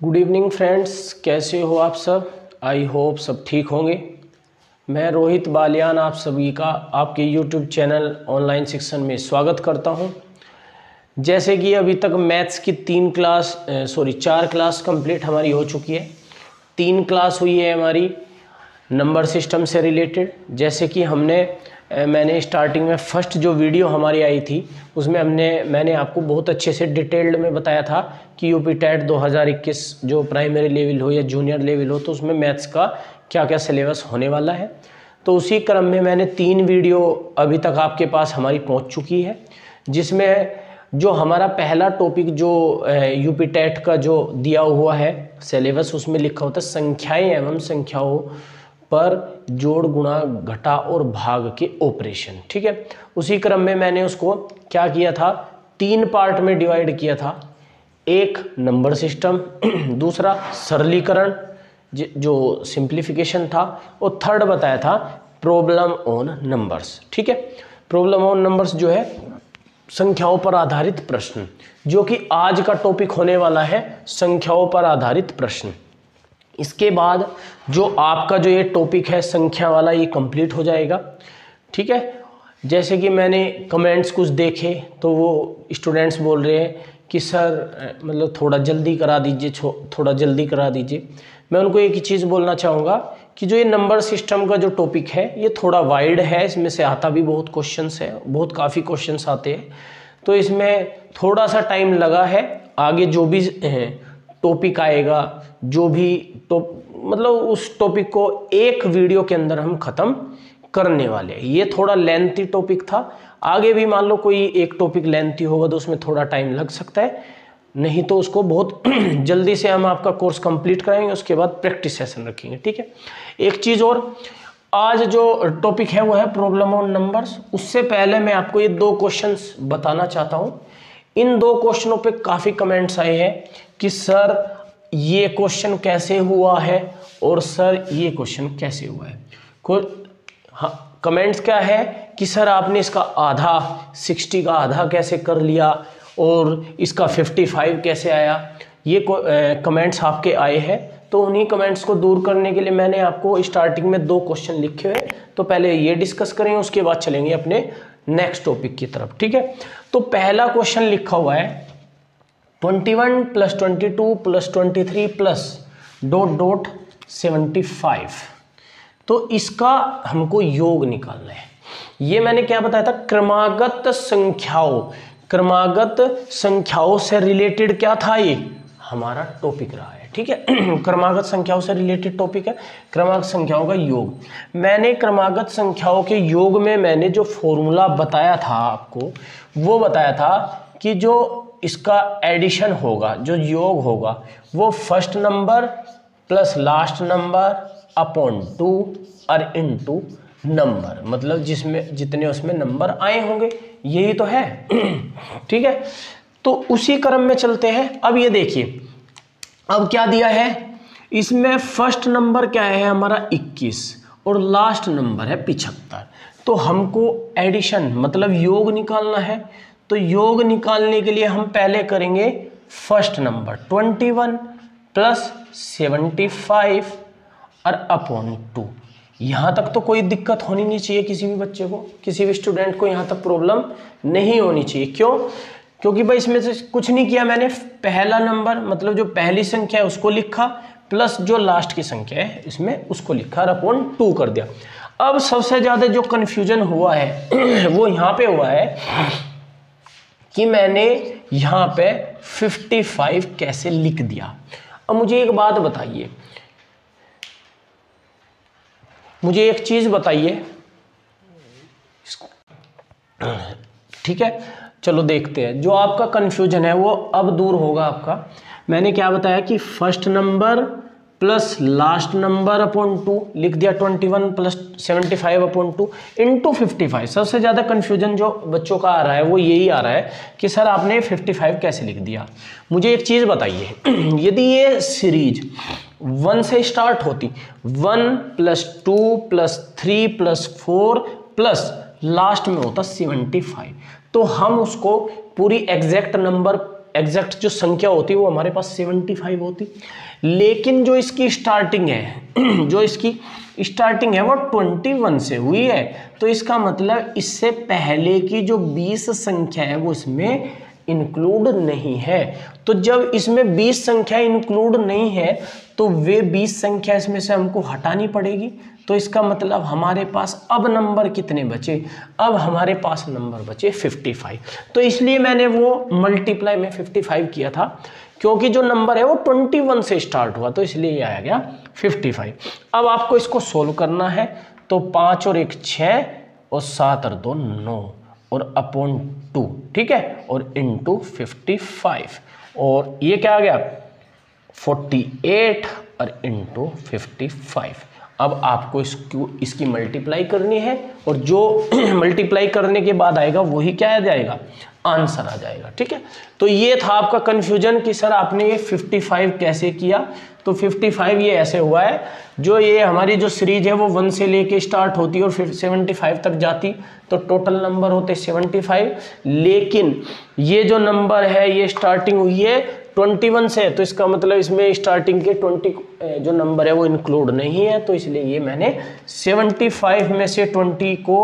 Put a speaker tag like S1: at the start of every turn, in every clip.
S1: Good evening friends कैसे हो आप सब? आई होप सब ठीक होंगे। मैं रोहित बालियान आप सभी का आपके यूट्यूब चैनल ऑनलाइन सेक्शन में स्वागत करता हूँ। जैसे कि अभी तक मैथ्स की तीन क्लास सॉरी चार क्लास कंप्लीट हमारी हो चुकी है। तीन क्लास हुई है हमारी नंबर सिस्टम से रिलेटेड जैसे कि हमने मैंने स्टार्टिंग में फ़र्स्ट जो वीडियो हमारी आई थी, उसमें हमने, मैंने आपको बहुत अच्छे से डिटेल्ड में बताया था कि यूपी टेट 2021 जो प्राइमरी लेवल हो या जूनियर लेवल हो तो उसमें मैथ्स का क्या क्या सिलेबस होने वाला है। तो उसी क्रम में मैंने तीन वीडियो अभी तक आपके पास हमारी पहुँच चुकी है, जिसमें जो हमारा पहला टॉपिक जो यूपी टेट का जो दिया हुआ है सिलेबस उसमें लिखा होता है संख्याएँ एवं संख्याओं। पर जोड़ गुणा घटा और भाग के ऑपरेशन ठीक है? उसी क्रम में मैंने उसको क्या किया था? तीन पार्ट में डिवाइड किया था। एक नंबर सिस्टम दूसरा, सरलीकरण, जो सिंप्लीफिकेशन था, और थर्ड बताया था प्रॉब्लम ऑन नंबर्स ठीक है? प्रॉब्लम ऑन नंबर्स जो है, संख्याओं पर आधारित प्रश्न, जो कि आज का टॉपिक होने वाला है, संख्याओं पर आधारित प्रश्न। इसके बाद जो आपका जो ये टॉपिक है, संख्या वाला, ये कंप्लीट हो जाएगा। ठीक है? जैसे कि मैंने कमेंट्स कुछ देखे तो वो स्टूडेंट्स बोल रहे हैं कि, सर मतलब थोड़ा जल्दी करा दीजिए थोड़ा जल्दी करा दीजिए। मैं उनको एक ही चीज़ बोलना चाहूँगा कि जो ये नंबर सिस्टम का जो टॉपिक है, ये थोड़ा वाइड है। इसमें से आता भी बहुत क्वेश्चंस है, बहुत काफ़ी क्वेश्चंस आते हैं। तो इसमें थोड़ा सा टाइम लगा है, आगे जो भी टॉपिक आएगा, जो भी तो मतलब उस टॉपिक को एक वीडियो के अंदर हम ख़त्म करने वाले ये थोड़ा लेंथी टॉपिक था। आगे भी मान लो कोई एक टॉपिक लेंथी होगा तो उसमें थोड़ा टाइम लग सकता है। नहीं तो उसको बहुत जल्दी से हम आपका कोर्स कंप्लीट कराएँगे, उसके बाद प्रैक्टिस सेशन रखेंगे, ठीक है? एक चीज़ और, आज जो टॉपिक है वो है प्रॉब्लम ऑन नंबर्स। उससे पहले मैं आपको ये दो क्वेश्चंस बताना चाहता हूँ। इन दो क्वेश्चनों पे काफ़ी कमेंट्स आए हैं। कि सर, ये क्वेश्चन कैसे हुआ है? और सर, ये क्वेश्चन कैसे हुआ है? हाँ कमेंट्स क्या है? कि सर, आपने इसका आधा 60 का आधा कैसे कर लिया? और इसका 55 कैसे आया? ये कमेंट्स आपके आए हैं। तो उन्हीं कमेंट्स को दूर करने के लिए मैंने आपको स्टार्टिंग में दो क्वेश्चन लिखे हुए तो पहले ये डिस्कस करेंगे उसके बाद चलेंगे अपने नेक्स्ट टॉपिक की तरफ़, ठीक है? तो पहला क्वेश्चन लिखा हुआ है 21 plus twenty two plus twenty three plus dot dot seventy five तो इसका हमको योग निकालना है। ये मैंने क्या बताया था? क्रमागत संख्याओं। क्रमागत संख्याओं से रिलेटेड क्या था ये? हमारा टॉपिक रहा है, ठीक है? क्रमागत संख्याओं से रिलेटेड टॉपिक है। क्रमागत संख्याओं का योग। मैंने क्रमागत संख्याओं के योग में मैंने जो फॉर्मूला बताया था आपको, वो बताया था कि जो इसका एडिशन होगा, जो योग होगा, वो first number plus last number upon two और इन टू नंबर मतलब जिसमें, जितने उसमें नंबर आए होंगे, यही तो है। ठीक है? तो उसी क्रम में चलते हैं। अब ये देखिए, अब क्या दिया है? इसमें फ़र्स्ट नंबर क्या है? हमारा 21 और लास्ट नंबर है पिछहत्तर। तो हमको एडिशन मतलब योग निकालना है। तो योग निकालने के लिए हम पहले करेंगे first number 21 plus seventy five और अपॉन टू यहाँ तक तो कोई दिक्कत होनी नहीं चाहिए किसी भी बच्चे को, किसी भी स्टूडेंट को यहाँ तक प्रॉब्लम नहीं होनी चाहिए। क्यों? क्योंकि भाई इसमें से कुछ नहीं किया मैंने। पहला नंबर मतलब जो पहली संख्या है उसको लिखा प्लस जो लास्ट की संख्या है इसमें उसको लिखा और अपॉन टू कर दिया। अब सबसे ज़्यादा जो कन्फ्यूज़न हुआ है, वो यहाँ पे हुआ है। कि मैंने यहाँ पे 55 कैसे लिख दिया। अब मुझे एक बात बताइए। मुझे एक चीज़ बताइए। ठीक है? चलो देखते हैं। जो आपका कन्फ्यूज़न है, वो अब दूर होगा आपका। मैंने क्या बताया कि first number plus last number upon two लिख दिया twenty one plus seventy five upon two into fifty five सबसे ज़्यादा कन्फ्यूज़न जो बच्चों का आ रहा है, वो यही आ रहा है कि सर आपने फिफ्टी फाइव कैसे लिख दिया? मुझे एक चीज़ बताइए। यदि ये सीरीज़ वन से स्टार्ट होती one plus two plus three plus four plus last में होता सेवेंटी फाइव तो हम उसको पूरी एग्जैक्ट नंबर एग्जैक्ट जो संख्या होती है वो हमारे पास सेवेंटी फाइव होती। लेकिन जो इसकी स्टार्टिंग है, जो इसकी स्टार्टिंग है वो ट्वेंटी वन से हुई है। तो इसका मतलब इससे पहले की जो बीस संख्या है वो इसमें इंक्लूड नहीं है। तो जब इसमें 20 संख्या इंक्लूड नहीं है तो वे 20 संख्या इसमें से हमको हटानी पड़ेगी। तो इसका मतलब हमारे पास अब नंबर कितने बचे? अब हमारे पास नंबर बचे 55 तो इसलिए मैंने वो मल्टीप्लाई में 55 किया था, क्योंकि जो नंबर है वो 21 से स्टार्ट हुआ तो इसलिए ये आया गया 55 अब आपको इसको सोल्व करना है तो पाँच और एक छः, और सात और दो नौ, और अपॉन टू ठीक है? और फिफ्टी फाइव और ये क्या आ गया? फोर्टी एट और इंटू फिफ्टी फाइव अब आपको इसको, इसकी मल्टीप्लाई करनी है और जो मल्टीप्लाई करने के बाद आएगा, वही क्या आ जाएगा? आंसर आ जाएगा, ठीक है? तो ये था आपका कंफ्यूजन कि सर आपने ये 55 कैसे किया? तो 55 ये ऐसे हुआ है, जो ये हमारी जो सीरीज़ है वो वन से लेके स्टार्ट होती और फिर 75 तक जाती तो टोटल नंबर होते 75 लेकिन ये जो नंबर है, ये स्टार्टिंग हुई है 21 से है तो इसका मतलब इसमें स्टार्टिंग के 20 जो नंबर है वो इंक्लूड नहीं है तो इसलिए ये मैंने 75 में से 20 को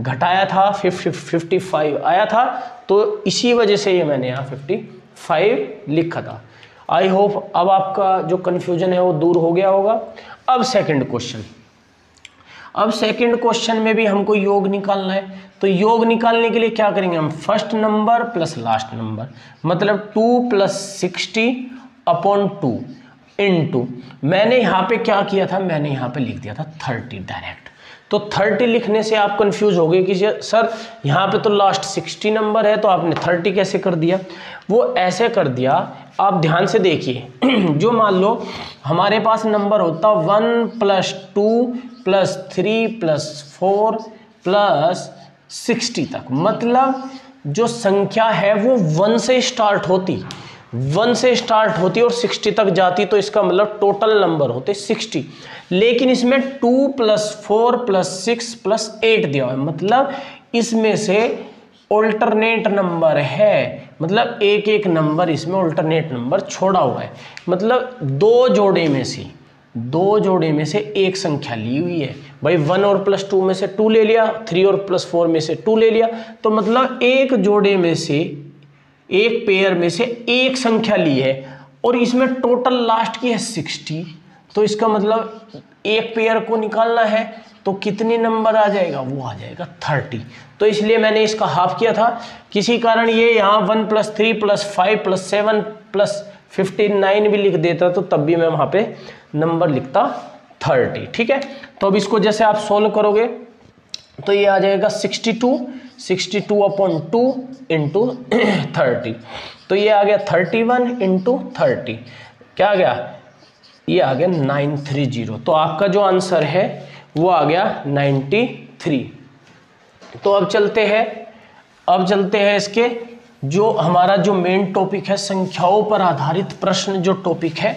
S1: घटाया था 55 आया था तो इसी वजह से ये मैंने यहाँ 55 लिखा था। आई होप अब आपका जो कन्फ्यूज़न है वो दूर हो गया होगा। अब सेकंड क्वेश्चन अब सेकंड क्वेश्चन में भी हमको योग निकालना है। तो योग निकालने के लिए क्या करेंगे हम? First number plus last number मतलब two plus sixty upon two into मैंने यहाँ पे क्या किया था? मैंने यहाँ पे लिख दिया था थर्टी डायरेक्ट तो थर्टी लिखने से आप कंफ्यूज हो गए कि सर, यहाँ पे तो लास्ट सिक्सटी नंबर है तो आपने थर्टी कैसे कर दिया? वो ऐसे कर दिया आप ध्यान से देखिए। जो मान लो हमारे पास नंबर होता one plus two plus three plus four plus sixty तक। मतलब जो संख्या है वो वन से स्टार्ट होती। वन से स्टार्ट होती और सिक्सटी तक जाती तो इसका मतलब टोटल नंबर होते सिक्सटी। लेकिन इसमें two plus four plus six plus eight दिया है। मतलब इसमें से ऑल्टरनेट नंबर है। मतलब एक एक नंबर इसमें ऑल्टरनेट नंबर छोड़ा हुआ है। मतलब दो जोड़े में से, दो जोड़े में से एक संख्या ली हुई है। भाई वन और प्लस टू में से टू ले लिया थ्री और प्लस फोर में से टू ले लिया। तो मतलब एक जोड़े में से, एक पेयर में से एक संख्या ली है। और इसमें टोटल लास्ट की है सिक्सटी तो इसका मतलब एक पेयर को निकालना है। तो कितनी नंबर आ जाएगा? वो आ जाएगा थर्टी। तो इसलिए मैंने इसका हाफ़ किया था। किसी कारण ये यहाँ one plus three plus five plus seven plus fifty nine भी लिख देता तो तब भी मैं वहाँ पे नंबर लिखता थर्टी, ठीक है? तो अब इसको जैसे आप सोल्व करोगे तो ये आ जाएगा sixty two sixty two upon two into thirty. तो ये आ गया थर्टी वन इंटू थर्टी। क्या आ गया? ये आ गया नाइन थ्री ज़ीरो। तो आपका जो आंसर है वो आ गया नाइन्टी थ्री तो अब चलते हैं, अब चलते हैं इसके जो हमारा जो मेन टॉपिक है, संख्याओं पर आधारित प्रश्न जो टॉपिक है,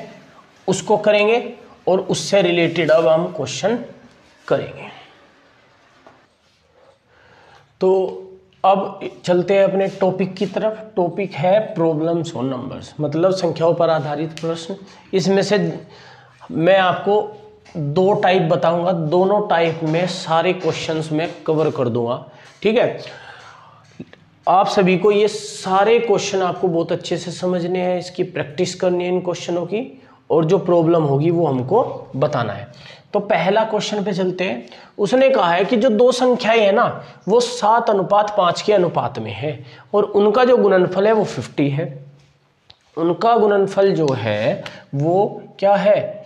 S1: उसको करेंगे और उससे रिलेटेड अब हम क्वेश्चन करेंगे। तो अब चलते हैं अपने टॉपिक की तरफ़। टॉपिक है प्रॉब्लम्स ऑन नंबर्स मतलब संख्याओं पर आधारित प्रश्न। इसमें से मैं आपको दो टाइप बताऊँगा, दोनों टाइप में सारे क्वेश्चंस में कवर कर दूँगा, ठीक है? आप सभी को ये सारे क्वेश्चन आपको बहुत अच्छे से समझने हैं, इसकी प्रैक्टिस करनी है इन क्वेश्चनों की, और जो प्रॉब्लम होगी वो हमको बताना है। तो पहला क्वेश्चन पे चलते हैं। उसने कहा है कि जो दो संख्याएँ हैं ना, वो सात अनुपात पाँच के अनुपात में है, और उनका जो गुणनफल है वो फिफ्टी है। उनका गुणनफल जो है, वो क्या है?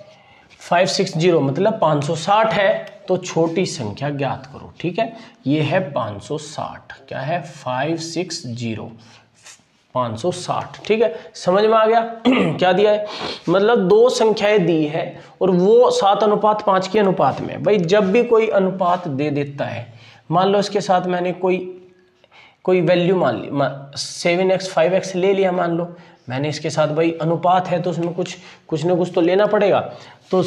S1: फाइव सिक्स ज़ीरो मतलब पाँच सौ साठ है तो छोटी संख्या ज्ञात करो, ठीक है? ये है पाँच सौ साठ, क्या है? फाइव सिक्स ज़ीरो 560 ठीक है? समझ में आ गया? क्या दिया है? मतलब दो संख्याएँ दी है, और वो सात अनुपात पाँच के अनुपात में भाई, जब भी कोई अनुपात दे देता है, मान लो इसके साथ मैंने कोई कोई वैल्यू मान ली सेवन एक्स, फाइव एक्स ले लिया मान लो, मैंने इसके साथ भाई अनुपात है तो उसमें कुछ कुछ ना कुछ तो लेना पड़ेगा। तो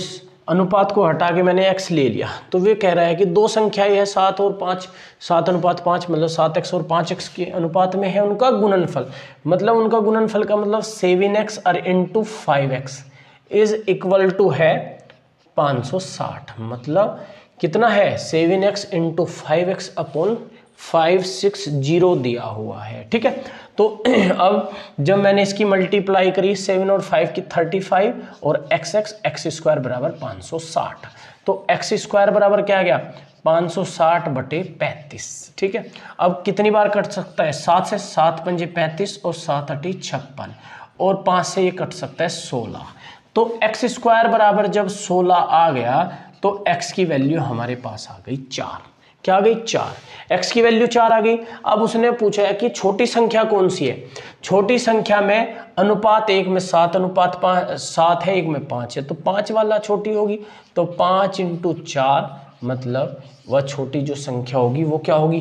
S1: अनुपात को हटा के मैंने एक्स ले लिया। तो वे कह रहा है कि दो संख्याएँ है, सात और पाँच। सात अनुपात पाँच मतलब सात एक्स और पाँच एक्स के अनुपात में है उनका गुणनफल। मतलब उनका गुणनफल का मतलब सेवन एक्स और into five x is equal to है पाँच सौ साठ। मतलब कितना है? Seven x into five x upon five six zero दिया हुआ है। ठीक है? तो अब जब मैंने इसकी मल्टीप्लाई करी सेवन और फाइव की थर्टी फाइव और एक्स एक्स एक्स स्क्वायर बराबर पाँच सौ साठ। तो एक्स स्क्वायर बराबर क्या आ गया? पाँच सौ साठ बटे पैंतीस। ठीक है? अब कितनी बार कट सकता है? सात से सात पंजे पैंतीस और सात अटी छप्पन। और पाँच से ये कट सकता है सोलह। तो एक्स स्क्वायर बराबर जब सोलह आ गया तो एक्स की वैल्यू हमारे पास आ गई चार। क्या आ गई? चार। एक्स की वैल्यू चार आ गई। अब उसने पूछा है कि छोटी संख्या कौन सी है? छोटी संख्या में अनुपात एक में सात, अनुपात पाँच सात है, एक में पाँच है। तो पाँच वाला छोटी होगी। तो पाँच इंटू चार मतलब वह छोटी जो संख्या होगी, वो क्या होगी?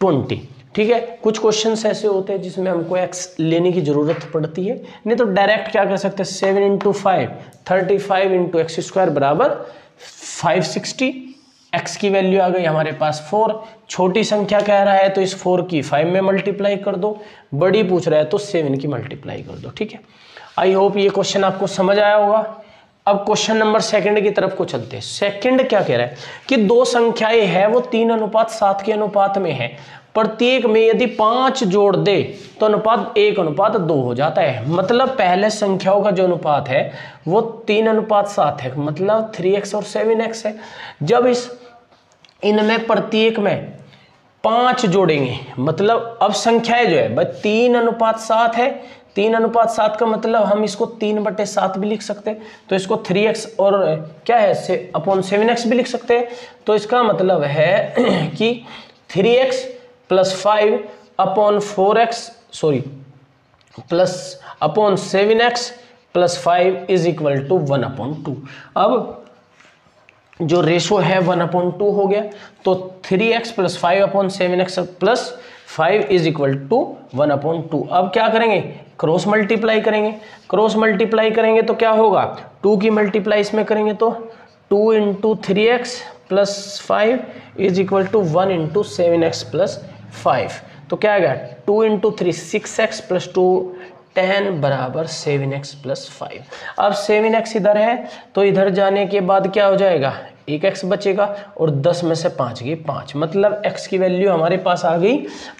S1: ट्वेंटी। ठीक है? कुछ क्वेश्चन ऐसे होते हैं जिसमें हमको एक्स लेने की ज़रूरत पड़ती है। नहीं तो डायरेक्ट क्या कर सकते हैं? Seven into five thirty five into x square बराबर फाइव सिक्सटी एक्स की वैल्यू आ गई, हमारे पास फोर छोटी संख्या कह रहा है तो इस फोर की फाइव में मल्टीप्लाई कर दो। बड़ी पूछ रहा है तो सेवन की मल्टीप्लाई कर दो, ठीक है? आई होप ये क्वेश्चन आपको समझ आया होगा। अब क्वेश्चन नंबर सेकंड की तरफ़ को चलते हैं। सेकंड क्या कह रहा है? कि दो संख्याएँ है, वो तीन अनुपात सात के अनुपात में है। प्रत्येक में यदि पाँच जोड़ दे तो अनुपात एक अनुपात दो हो जाता है। मतलब पहले संख्याओं का जो अनुपात है, वो तीन अनुपात सात है। मतलब थ्री एक्स और सेवन एक्स है। जब इस, इनमें प्रत्येक में पाँच जोड़ेंगे मतलब अब संख्याएँ जो है, भाई तीन अनुपात सात है। तीन अनुपात सात का मतलब हम इसको तीन बटे सात भी लिख सकते हैं। तो इसको थ्री एक्स और क्या है, से, अपॉन सेवन एक्स भी लिख सकते हैं। तो इसका मतलब है कि three x plus five upon four x sorry plus upon seven x plus five is equal to one upon two अब जो रेशो है वन अपॉन टू हो गया तो three x plus five upon seven x plus five is equal to one upon two अब क्या करेंगे? Cross multiply करेंगे। क्रॉस मल्टीप्लाई करेंगे तो क्या होगा? टू की मल्टीप्लाई इसमें करेंगे तो two into three x plus five is equal to one into seven x plus five तो क्या आएगा? Two into three six x plus two ten बराबर सेवन एक्स प्लस फाइव अब सेवन एक्स इधर है तो इधर जाने के बाद क्या हो जाएगा? एक एक्स बचेगा और दस में से पाँच गई पाँच. मतलब एक्स की वैल्यू हमारे पास आ गई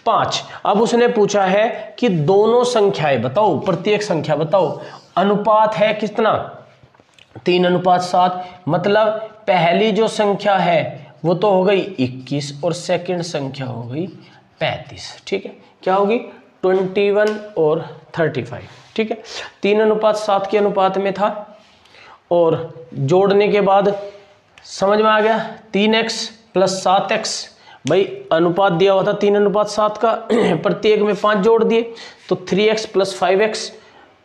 S1: पाँच. अब उसने पूछा है कि दोनों संख्याएँ बताओ, प्रत्येक संख्या बताओ. अनुपात है कितना? तीन अनुपात सात. मतलब पहली जो संख्या है, वो तो हो गई इक्कीस और सेकंड संख्या हो गई पैंतीस, ठीक है? क्या होगी? ट्वेंटी वन और थर्टी फाइव, ठीक है? तीन अनुपात सात के अनुपात में था और जोड़ने के बाद समझ में आ गया, तीन एक्स प्लस सात एक्स, भाई अनुपात दिया हुआ था तीन अनुपात सात का, प्रत्येक में पाँच जोड़ दिए तो three x plus five x,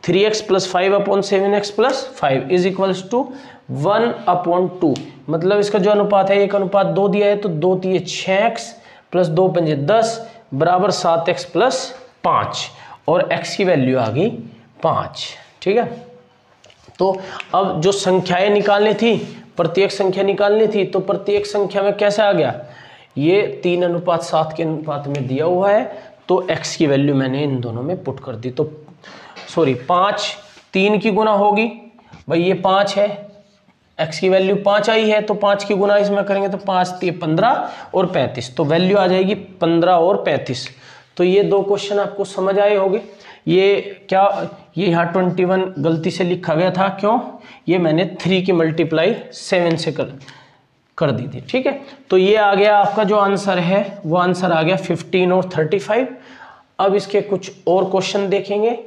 S1: three x plus five upon seven x plus five is equals to one upon two मतलब इसका जो अनुपात है, एक अनुपात दो दिया है तो दो दिए छः एक्स प्लस दो पंजे दस, बराबर सात एक्स प्लस पाँच, और x की वैल्यू आ गई पाँच, ठीक है? तो अब जो संख्याएँ निकालनी थी, प्रत्येक संख्या निकालनी थी तो प्रत्येक संख्या में कैसे आ गया? ये तीन अनुपात सात के अनुपात में दिया हुआ है तो x की वैल्यू मैंने इन दोनों में पुट कर दी। तो सॉरी, पाँच तीन की गुना होगी। भाई, ये पाँच है x की वैल्यू पाँच आई है तो पाँच की गुना इसमें करेंगे तो पाँच पंद्रह और पैंतीस। तो वैल्यू आ जाएगी पंद्रह और पैंतीस। तो ये दो क्वेश्चन आपको समझ आए होंगे। ये क्या, ये यहाँ ट्वेंटी वन गलती से लिखा गया था, क्यों? ये मैंने थ्री की मल्टीप्लाई सेवन से कर कर दी थी, ठीक है? तो ये आ गया आपका जो आंसर है, वो आंसर आ गया फिफ्टीन और थर्टी फाइव अब इसके कुछ और क्वेश्चन देखेंगे,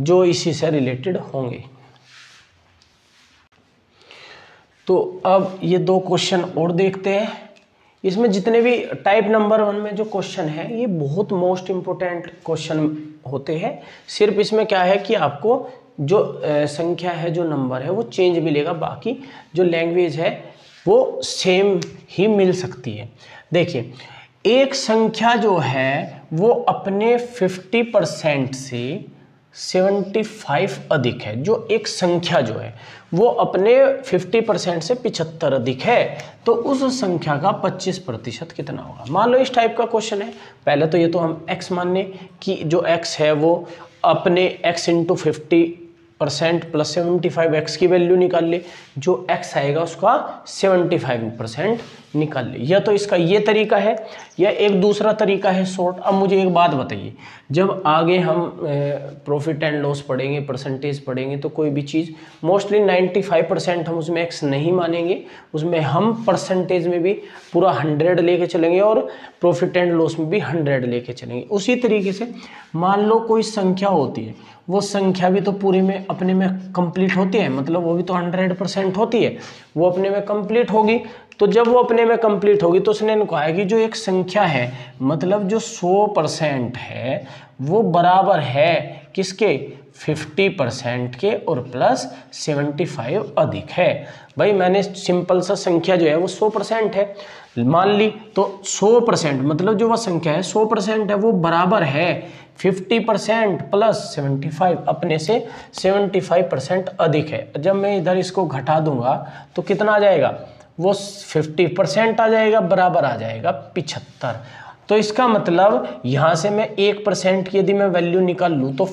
S1: जो इसी से रिलेटेड होंगे। तो अब ये दो क्वेश्चन और देखते हैं। इसमें जितने भी टाइप नंबर वन में जो क्वेश्चन है, ये बहुत मोस्ट इम्पोर्टेंट क्वेश्चन होते हैं। सिर्फ़ इसमें क्या है कि आपको जो संख्या है, जो नंबर है, वो चेंज मिलेगा। बाकी जो लैंग्वेज है, वो सेम ही मिल सकती है। देखिए, एक संख्या जो है, वो अपने 50 परसेंट से 75 अधिक है, जो एक संख्या जो है, वो अपने 50 परसेंट से पिछहत्तर अधिक है तो उस संख्या का 25 प्रतिशत कितना होगा? मान लो इस टाइप का क्वेश्चन है। पहले तो ये तो हम x मानने कि जो x है वो अपने x into fifty percent plus seventy five x की वैल्यू निकाल ले। जो एक्स आएगा उसका सेवेंटी फाइव परसेंट निकाल ले। या तो इसका ये तरीका है, या एक दूसरा तरीका है शॉर्ट। अब मुझे एक बात बताइए, जब आगे हम प्रॉफिट एंड लॉस पढ़ेंगे परसेंटेज पढ़ेंगे तो कोई भी चीज़ मोस्टली 95 परसेंट हम उसमें एक्स नहीं मानेंगे। उसमें हम परसेंटेज में भी पूरा हंड्रेड लेके चलेंगे और प्रॉफिट एंड लॉस में भी हंड्रेड लेके चलेंगे। उसी तरीके से मान लो कोई संख्या होती है वो संख्या भी तो पूरे में अपने में कंप्लीट होती है मतलब वो भी तो हंड्रेड परसेंट होती है। वो अपने में कंप्लीट होगी तो जब वो अपने में कंप्लीट होगी तो उसने कहा कि जो एक संख्या है मतलब जो 100 परसेंट है, वो बराबर है किसके? 50 परसेंट के और प्लस 75 अधिक है। भाई मैंने सिंपल सा संख्या जो है, वो सौ परसेंट है। मान ली तो 100 परसेंट मतलब जो वह संख्या है 100 परसेंट है, वो बराबर है। 50 परसेंट प्लस 75 अपने से 75 परसेंट अधिक है। जब मैं इधर इसको घटा दूँगा तो कितना आ जाएगा? वो 50 परसेंट आ जाएगा, बराबर आ जाएगा पिछहत्तर। तो इसका मतलब यहाँ से मैं एक परसेंट की यदि मैं वैल्यू निकाल लूँ तो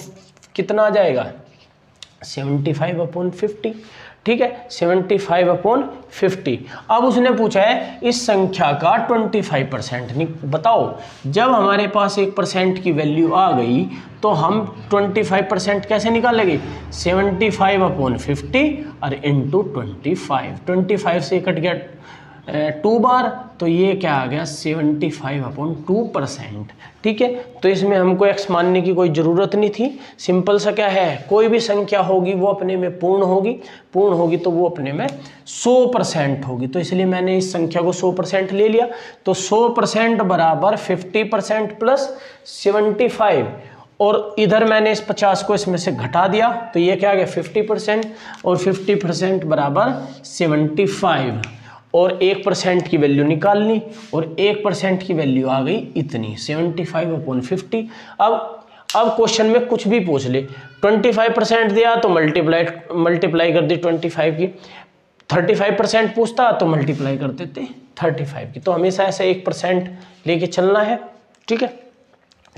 S1: कितना आ जाएगा? 75 फाइव अपॉन फिफ्टी ठीक है? 75 फाइव अपॉन फिफ्टी। अब उसने पूछा है, इस संख्या का 25 परसेंट बताओ, जब हमारे पास एक परसेंट की वैल्यू आ गई तो हम 25 परसेंट कैसे निकालेंगे 75 फाइव अपॉन फिफ्टी और into twenty five twenty five से कट गया टू बार तो ये क्या आ गया? Seventy five upon two percent. ठीक है? तो इसमें हमको एक्स मानने की कोई ज़रूरत नहीं थी। सिंपल सा क्या है? कोई भी संख्या होगी, वो अपने में पूर्ण होगी। पूर्ण होगी तो वो अपने में सौ परसेंट होगी। तो इसलिए मैंने इस संख्या को सौ परसेंट ले लिया। तो सौ परसेंट बराबर fifty percent plus seventy five. और इधर मैंने इस 50 को इसमें से घटा दिया। तो ये क्या आ गया? 50 परसेंट। और 50 परसेंट बराबर 75 और एक परसेंट की वैल्यू निकालनी और एक परसेंट की वैल्यू आ गई इतनी सेवेंटी फाइव अपॉन फिफ्टी अब अब क्वेश्चन में कुछ भी पूछ ले ट्वेंटी फाइव परसेंट दिया तो मल्टीप्लाई मल्टीप्लाई कर दी ट्वेंटी फाइव की. थर्टी फाइव परसेंट पूछता तो मल्टीप्लाई कर देते थर्टी फाइव की. तो हमेशा ऐसे एक परसेंट लेके चलना है, ठीक है?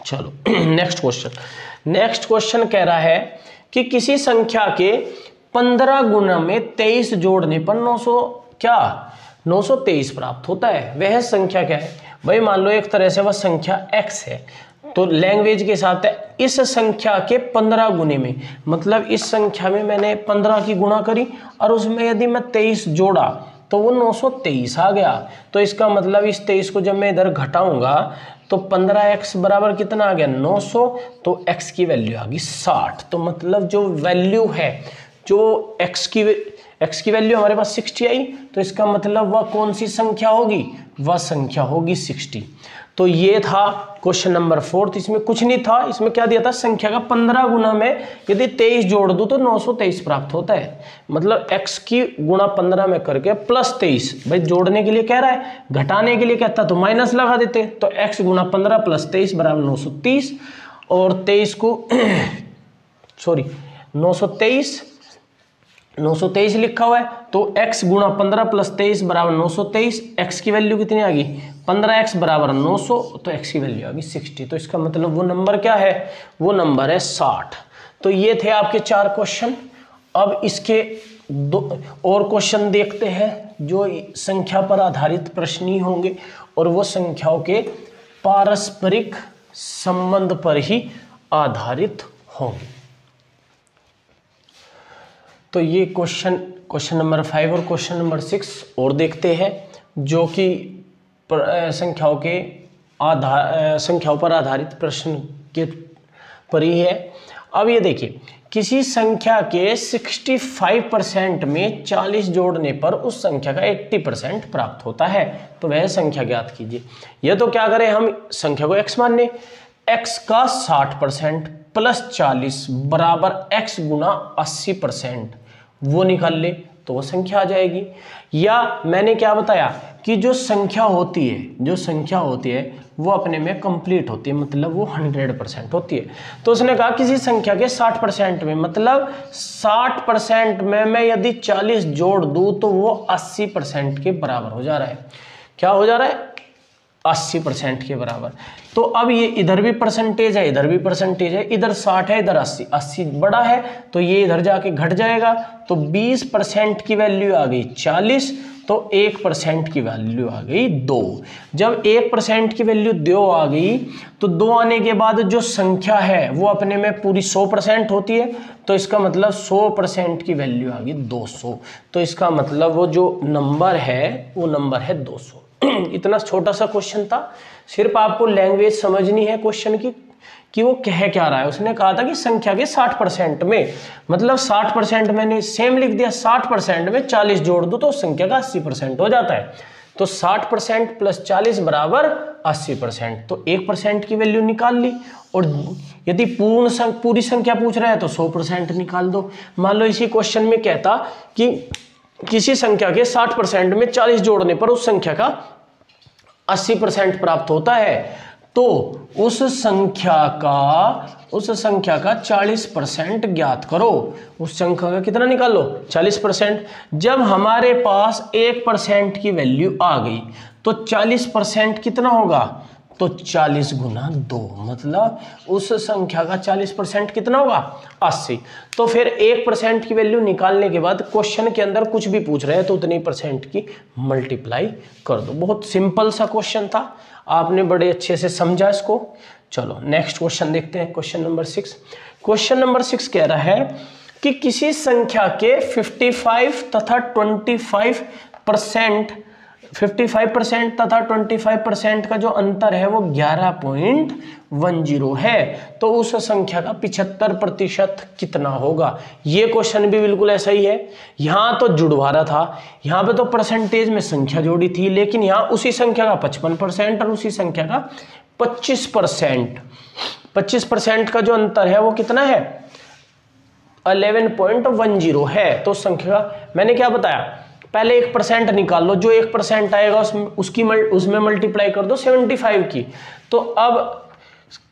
S1: चलो नेक्स्ट क्वेश्चन नेक्स्ट क्वेश्चन कह रहा है कि किसी संख्या के पंद्रह गुना में तेईस जोड़ने पर नौ सौ क्या? 923 प्राप्त होता है। वह संख्या क्या है? भाई मान लो एक तरह से वह संख्या x है तो लैंग्वेज के साथ है इस संख्या के 15 गुने में मतलब इस संख्या में मैंने 15 की गुणा करी और उसमें यदि मैं 23 जोड़ा तो वो 923 आ गया। तो इसका मतलब इस 23 को जब मैं इधर घटाऊँगा तो 15x बराबर कितना आ गया? 900 तो x की वैल्यू आ गई 60 तो मतलब जो वैल्यू है, जो x की x की वैल्यू हमारे पास 60 आई तो इसका मतलब वह कौन सी संख्या होगी? वह संख्या होगी 60 तो ये था क्वेश्चन नंबर फोर्थ इसमें कुछ नहीं था। इसमें क्या दिया था? संख्या का 15 गुना में यदि 23 जोड़ दूँ तो 923 प्राप्त होता है। मतलब x की गुणा 15 में करके प्लस 23 भाई, जोड़ने के लिए कह रहा है, घटाने के लिए कहता तो माइनस लगा देते तो x गुणा पंद्रह प्लस तेईस बराबर नौ और तेईस को सॉरी नौ 923 लिखा हुआ है तो x गुणा पंद्रह प्लस तेईस बराबर नौ सौ तेईस एक्स की वैल्यू कितनी आ गई? पंद्रह एक्स बराबर नौ सौ तो x की वैल्यू आ गई सिक्सटी। तो इसका मतलब वो नंबर क्या है? वो नंबर है साठ। तो ये थे आपके चार क्वेश्चन अब इसके दो और क्वेश्चन देखते हैं, जो संख्या पर आधारित प्रश्न ही होंगे, और वो संख्याओं के पारस्परिक संबंध पर ही आधारित होंगे। तो ये क्वेश्चन क्वेश्चन नंबर फाइव और क्वेश्चन नंबर सिक्स और देखते हैं, जो कि संख्याओं के आधार संख्याओं पर आधारित प्रश्न के पर ही। है अब ये देखिए, किसी संख्या के 65 परसेंट में 40 जोड़ने पर उस संख्या का 80 परसेंट प्राप्त होता है तो वह संख्या ज्ञात कीजिए। यह तो क्या करें हम संख्या को x मान लें x का 60 परसेंट प्लस चालीस बराबर x गुना अस्सी परसेंट वो निकाल ले तो वो संख्या आ जाएगी। या मैंने क्या बताया कि जो संख्या होती है, जो संख्या होती है, वो अपने में कंप्लीट होती है मतलब वो हंड्रेड परसेंट होती है। तो उसने कहा किसी संख्या के साठ परसेंट में मतलब साठ परसेंट में मैं यदि चालीस जोड़ दूँ तो वो अस्सी परसेंट के बराबर हो जा रहा है। क्या हो जा रहा है? अस्सी परसेंट के बराबर। तो अब ये इधर भी परसेंटेज है, इधर भी परसेंटेज है, इधर साठ है, इधर अस्सी। अस्सी बड़ा है तो ये इधर जाके घट जाएगा तो बीस परसेंट की वैल्यू आ गई चालीस तो एक परसेंट की वैल्यू आ गई दो। जब एक परसेंट की वैल्यू दो आ गई तो दो आने के बाद जो संख्या है, वो अपने में पूरी सौ परसेंट होती है तो इसका मतलब सौ परसेंट की वैल्यू आ गई दो सौ। तो इसका मतलब वो जो नंबर है, वो नंबर है दो सौ। इतना छोटा सा क्वेश्चन था। सिर्फ़ आपको लैंग्वेज समझनी है क्वेश्चन की कि वो कह क्या रहा है। उसने कहा था कि संख्या के 60 परसेंट में मतलब 60 परसेंट मैंने सेम लिख दिया 60 परसेंट में 40 जोड़ दो तो संख्या का 80 परसेंट हो जाता है। तो 60 परसेंट प्लस चालीस बराबर 80 परसेंट। तो एक परसेंट की वैल्यू निकाल ली और यदि पूर्ण संख, पूरी संख्या पूछ रहा है तो 100 परसेंट निकाल दो। मान लो इसी क्वेश्चन में कहता कि किसी संख्या के 60 परसेंट में 40 जोड़ने पर उस संख्या का 80 परसेंट प्राप्त होता है तो उस संख्या का, उस संख्या का 40 परसेंट ज्ञात करो। उस संख्या का कितना निकाल लो? 40 परसेंट। जब हमारे पास एक परसेंट की वैल्यू आ गई तो 40 परसेंट कितना होगा? तो 40 गुना दो मतलब उस संख्या का 40 परसेंट कितना होगा? 80 तो फिर एक परसेंट की वैल्यू निकालने के बाद क्वेश्चन के अंदर कुछ भी पूछ रहे हैं तो उतनी परसेंट की मल्टीप्लाई कर दो। बहुत सिंपल सा क्वेश्चन था। आपने बड़े अच्छे से समझा इसको। चलो नेक्स्ट क्वेश्चन देखते हैं। Question number six question number six कह रहा है कि किसी संख्या के 55 तथा 25 परसेंट 55 परसेंट तथा 25 परसेंट का जो अंतर है वो 11.10 है। तो उस संख्या का 75 प्रतिशत कितना होगा? ये क्वेश्चन भी बिल्कुल ऐसा ही है। यहाँ तो जुड़वा रहा था। यहाँ पे तो परसेंटेज में संख्या जोड़ी थी, लेकिन यहाँ उसी संख्या का 55 परसेंट और उसी संख्या का 25 परसेंट। पच्चीस परसेंट का जो अंतर है वो कितना है? 11.10 है। तो संख्या मैंने क्या बताया? पहले एक परसेंट निकाल लो जो एक परसेंट आएगा उसमें उसकी मल, उसमें मल्टीप्लाई कर दो सेवेंटी फाइव की। तो अब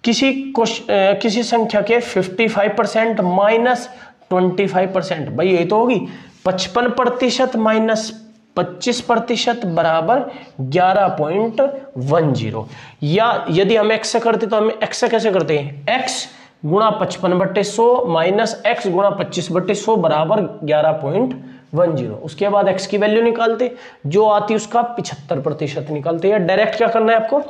S1: किसी किसी संख्या के fifty five percent minus twenty five percent भाई यही तो होगी। पचपन प्रतिशत माइनस पच्चीस प्रतिशत बराबर ग्यारह पॉइंट वन ज़ीरो। या यदि हम एक्स से करते तो हम एक्स से कैसे करते हैं? एक्स गुणा पचपन बट्टे सौ माइनस एक्स गुणा पच्चीस बट्टे सौ बराबर ग्यारह पॉइंट वन ज़ीरो। उसके बाद एक्स की वैल्यू निकालते, जो आती उसका पिछहत्तर प्रतिशत निकालते। या डायरेक्ट क्या करना है आपको?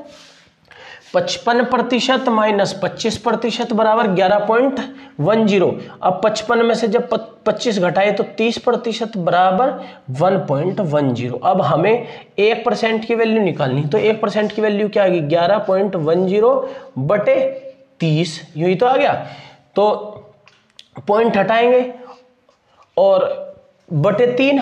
S1: पचपन प्रतिशत माइनस पच्चीस प्रतिशत बराबर ग्यारह पॉइंट वन ज़ीरो। अब पचपन में से जब पच्चीस घटाए तो तीस प्रतिशत बराबर वन पॉइंट वन ज़ीरो। अब हमें एक परसेंट की वैल्यू निकालनी तो एक परसेंट की वैल्यू क्या आएगी ग्यारह पॉइंट वन ज़ीरो बटे तीस। यू ही तो आ गया। तो पॉइंट हटाएँगे और बटे तीन,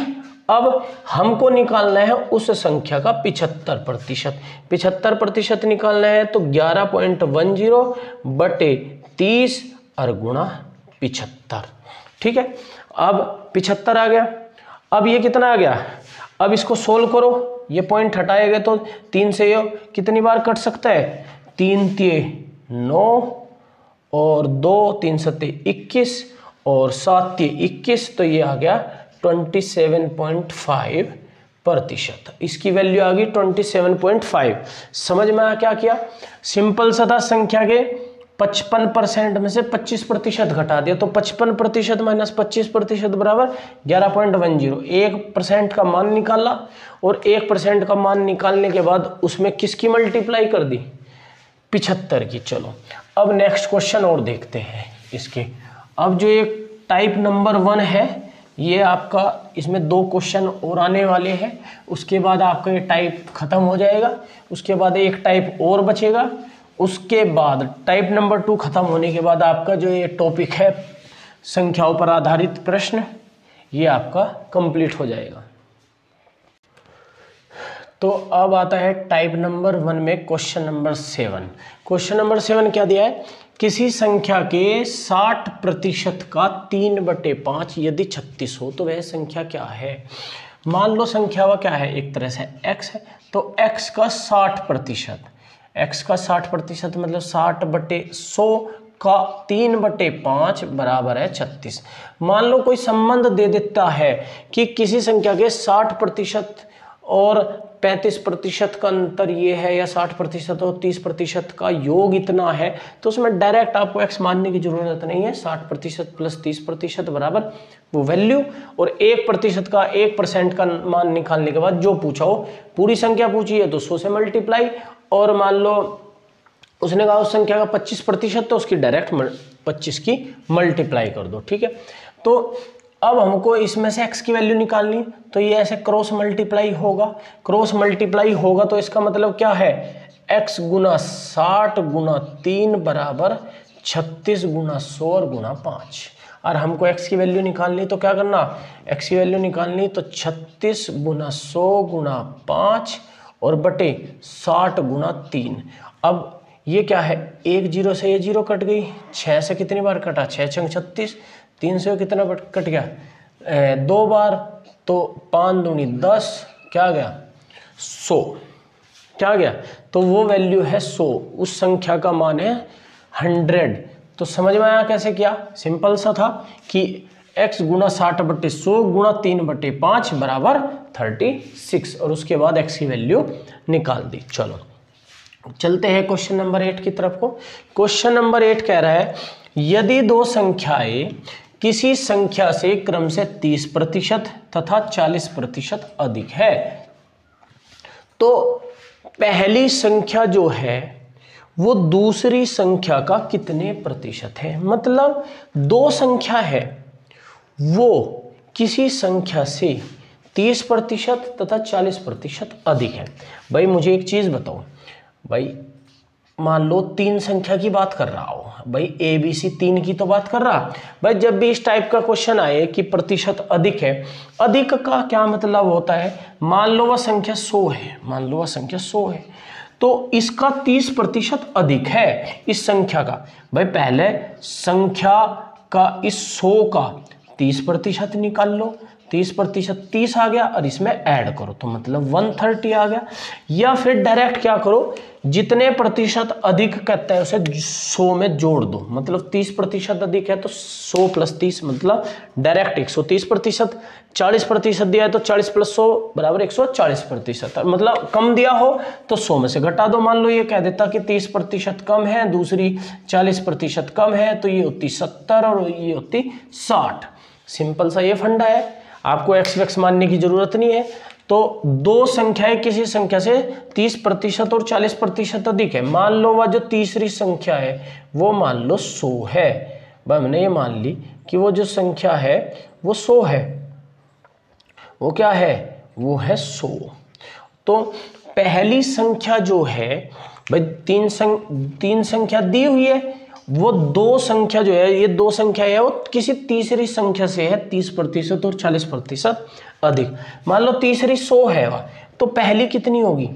S1: अब हमको निकालना है उस संख्या का पिछहत्तर प्रतिशत। पिछहत्तर प्रतिशत निकालना है तो ग्यारह पॉइंट वन ज़ीरो बटे तीस और गुणा पिछहत्तर। ठीक है? अब पिछहत्तर आ गया। अब ये कितना आ गया? अब इसको सोल्व करो। ये पॉइंट हटाए गए तो तीन से ये कितनी बार कट सकता है? तीन तीय नौ और दो तीन सत्ते इक्कीस और सात तीय इक्कीस तो ये आ गया 27.5 प्रतिशत। इसकी वैल्यू आ गई 27.5 समझ में आया क्या किया? सिंपल सा था संख्या के 55 परसेंट में से 25 प्रतिशत घटा दिया। तो 55 प्रतिशत माइनस पच्चीस प्रतिशत बराबर 11.10 एक परसेंट का मान निकाला और एक परसेंट का मान निकालने के बाद उसमें किसकी मल्टीप्लाई कर दी? पिछहत्तर की। चलो, अब नेक्स्ट क्वेश्चन और देखते हैं इसके। अब जो एक टाइप नंबर वन है ये आपका इसमें दो क्वेश्चन और आने वाले हैं। उसके बाद आपका ये टाइप ख़त्म हो जाएगा। उसके बाद एक टाइप और बचेगा। उसके बाद टाइप नंबर टू ख़त्म होने के बाद आपका जो ये टॉपिक है, संख्याओं पर आधारित प्रश्न, ये आपका कंप्लीट हो जाएगा। तो अब आता है टाइप नंबर वन में question number seven question number seven क्या दिया है? किसी संख्या के 60 प्रतिशत का तीन बटे पाँच यदि छत्तीस हो तो वह संख्या क्या है? मान लो संख्या व क्या है? एक तरह से x है तो x का 60 प्रतिशत एक्स का 60 प्रतिशत मतलब 60 बटे सौ का तीन बटे पाँच बराबर है छत्तीस। मान लो कोई संबंध दे देता है कि किसी संख्या के साठ प्रतिशत और पैंतीस प्रतिशत का अंतर ये है या साठ प्रतिशत और तीस प्रतिशत का योग इतना है तो उसमें डायरेक्ट आपको एक्स मानने की ज़रूरत नहीं है। साठ प्रतिशत प्लस तीस प्रतिशत बराबर वो वैल्यू और एक प्रतिशत का, एक परसेंट का मान निकालने के बाद जो पूछा हो, पूरी संख्या पूछी है तो सौ से मल्टीप्लाई और मान लो उसने कहा उस संख्या का पच्चीस प्रतिशत तो उसकी डायरेक्ट पच्चीस की मल्टीप्लाई कर दो, ठीक है? तो अब हमको इसमें से x की वैल्यू निकालनी तो ये ऐसे क्रॉस मल्टीप्लाई होगा। क्रॉस मल्टीप्लाई होगा तो इसका मतलब क्या है? x गुना साठ गुना तीन बराबर छत्तीस गुना सौ और गुना पाँच। और हमको x की वैल्यू निकालनी तो क्या करना? x की वैल्यू निकालनी तो छत्तीस गुना सौ गुना पाँच और बटे साठ गुना तीन। अब ये क्या है? एक ज़ीरो से ये ज़ीरो कट गई छः से कितनी बार कटा? छः छंग छत्तीस। तीन सौ कितना कट गया? ए, दो बार तो पाँच दूनी दस क्या गया? सौ। क्या गया? तो वो वैल्यू है सौ। उस संख्या का मान है हंड्रेड। तो समझ में आया कैसे किया? सिंपल सा था कि x गुना साठ बटे सौ गुणा तीन बटे पाँच बराबर थर्टी सिक्स। और उसके बाद x की वैल्यू निकाल दी। चलो। चलते हैं क्वेश्चन नंबर एट की तरफ़ को। क्वेश्चन नंबर एट कह रहा है यदि दो संख्याएँ किसी संख्या से क्रम से 30 प्रतिशत तथा 40 प्रतिशत अधिक है। तो पहली संख्या जो है, वो दूसरी संख्या का कितने प्रतिशत है? मतलब दो संख्या है, वो किसी संख्या से 30 प्रतिशत तथा 40 प्रतिशत अधिक है। भाई, मुझे एक चीज़ बताओ। भाई मान लो तीन संख्या की बात कर रहा हो, भाई ए बी सी तीन की तो बात कर रहा, भाई जब भी इस टाइप का क्वेश्चन आए कि प्रतिशत अधिक है, अधिक का क्या मतलब होता है? मान लो वह संख्या सौ है, मान लो वह संख्या सौ है तो इसका तीस प्रतिशत अधिक है इस संख्या का। भाई पहले संख्या का इस सौ का तीस प्रतिशत निकाल लो तीस प्रतिशत तीस आ गया और इसमें ऐड करो। तो मतलब वन थर्टी आ गया। या फिर डायरेक्ट क्या करो, जितने प्रतिशत अधिक कहते हैं उसे सौ में जोड़ दो। मतलब तीस प्रतिशत अधिक है तो सौ प्लस तीस मतलब डायरेक्ट एक सौ तीस प्रतिशत, चालीस प्रतिशत दिया है तो चालीस प्लस सौ बराबर एक सौ चालीस प्रतिशत। मतलब कम दिया हो तो सौ में से घटा दो। मान लो ये कह देता कि तीस प्रतिशत कम है, दूसरी चालीस प्रतिशत कम है तो ये होती सत्तर और ये होती साठ। सिंपल सा ये फंडा है। आपको एक्स वैक्स मानने की ज़रूरत नहीं है। तो दो संख्याएँ किसी संख्या से 30 प्रतिशत और 40 प्रतिशत अधिक है। मान लो वह जो तीसरी संख्या है, वो मान लो 100 है। भाई, हमने ये मान ली कि वो जो संख्या है, वो 100 है। वो क्या है? वो है 100 तो पहली संख्या जो है, भाई, तीन संख, तीन संख्या दी हुई है। वो दो संख्या जो है, ये दो संख्या है, वो किसी तीसरी संख्या से है, तीस प्रतिशत और चालीस प्रतिशत अधिक। मान लो तीसरी सौ है वह तो पहली कितनी होगी?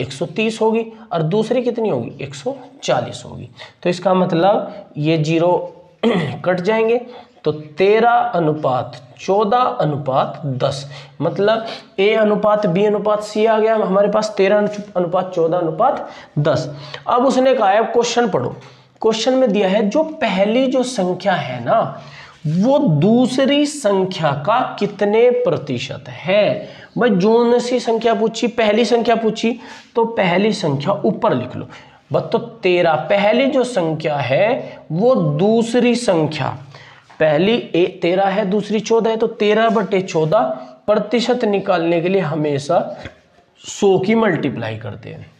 S1: 130 होगी और दूसरी कितनी होगी? 140 होगी। तो इसका मतलब ये ज़ीरो कट जाएँगे। तो तेरह अनुपात चौदह अनुपात दस। मतलब ए अनुपात, बी अनुपात, सी आ गया। हमारे पास तेरह अनुपात, चौदह अनुपात दस। अब उसने कहा है क्वेश्चन पढ़ो। क्वेश्चन में दिया है, जो पहली जो संख्या है ना, वो दूसरी संख्या का कितने प्रतिशत है? भाई जो सी संख्या पूछी, पहली संख्या पूछी तो पहली संख्या ऊपर लिख लो। तो तेरह पहली जो संख्या है, वो दूसरी संख्या। पहली तेरह है, दूसरी चौदह है तो तेरह बटे चौदह प्रतिशत निकालने के लिए हमेशा सौ की मल्टीप्लाई करते हैं।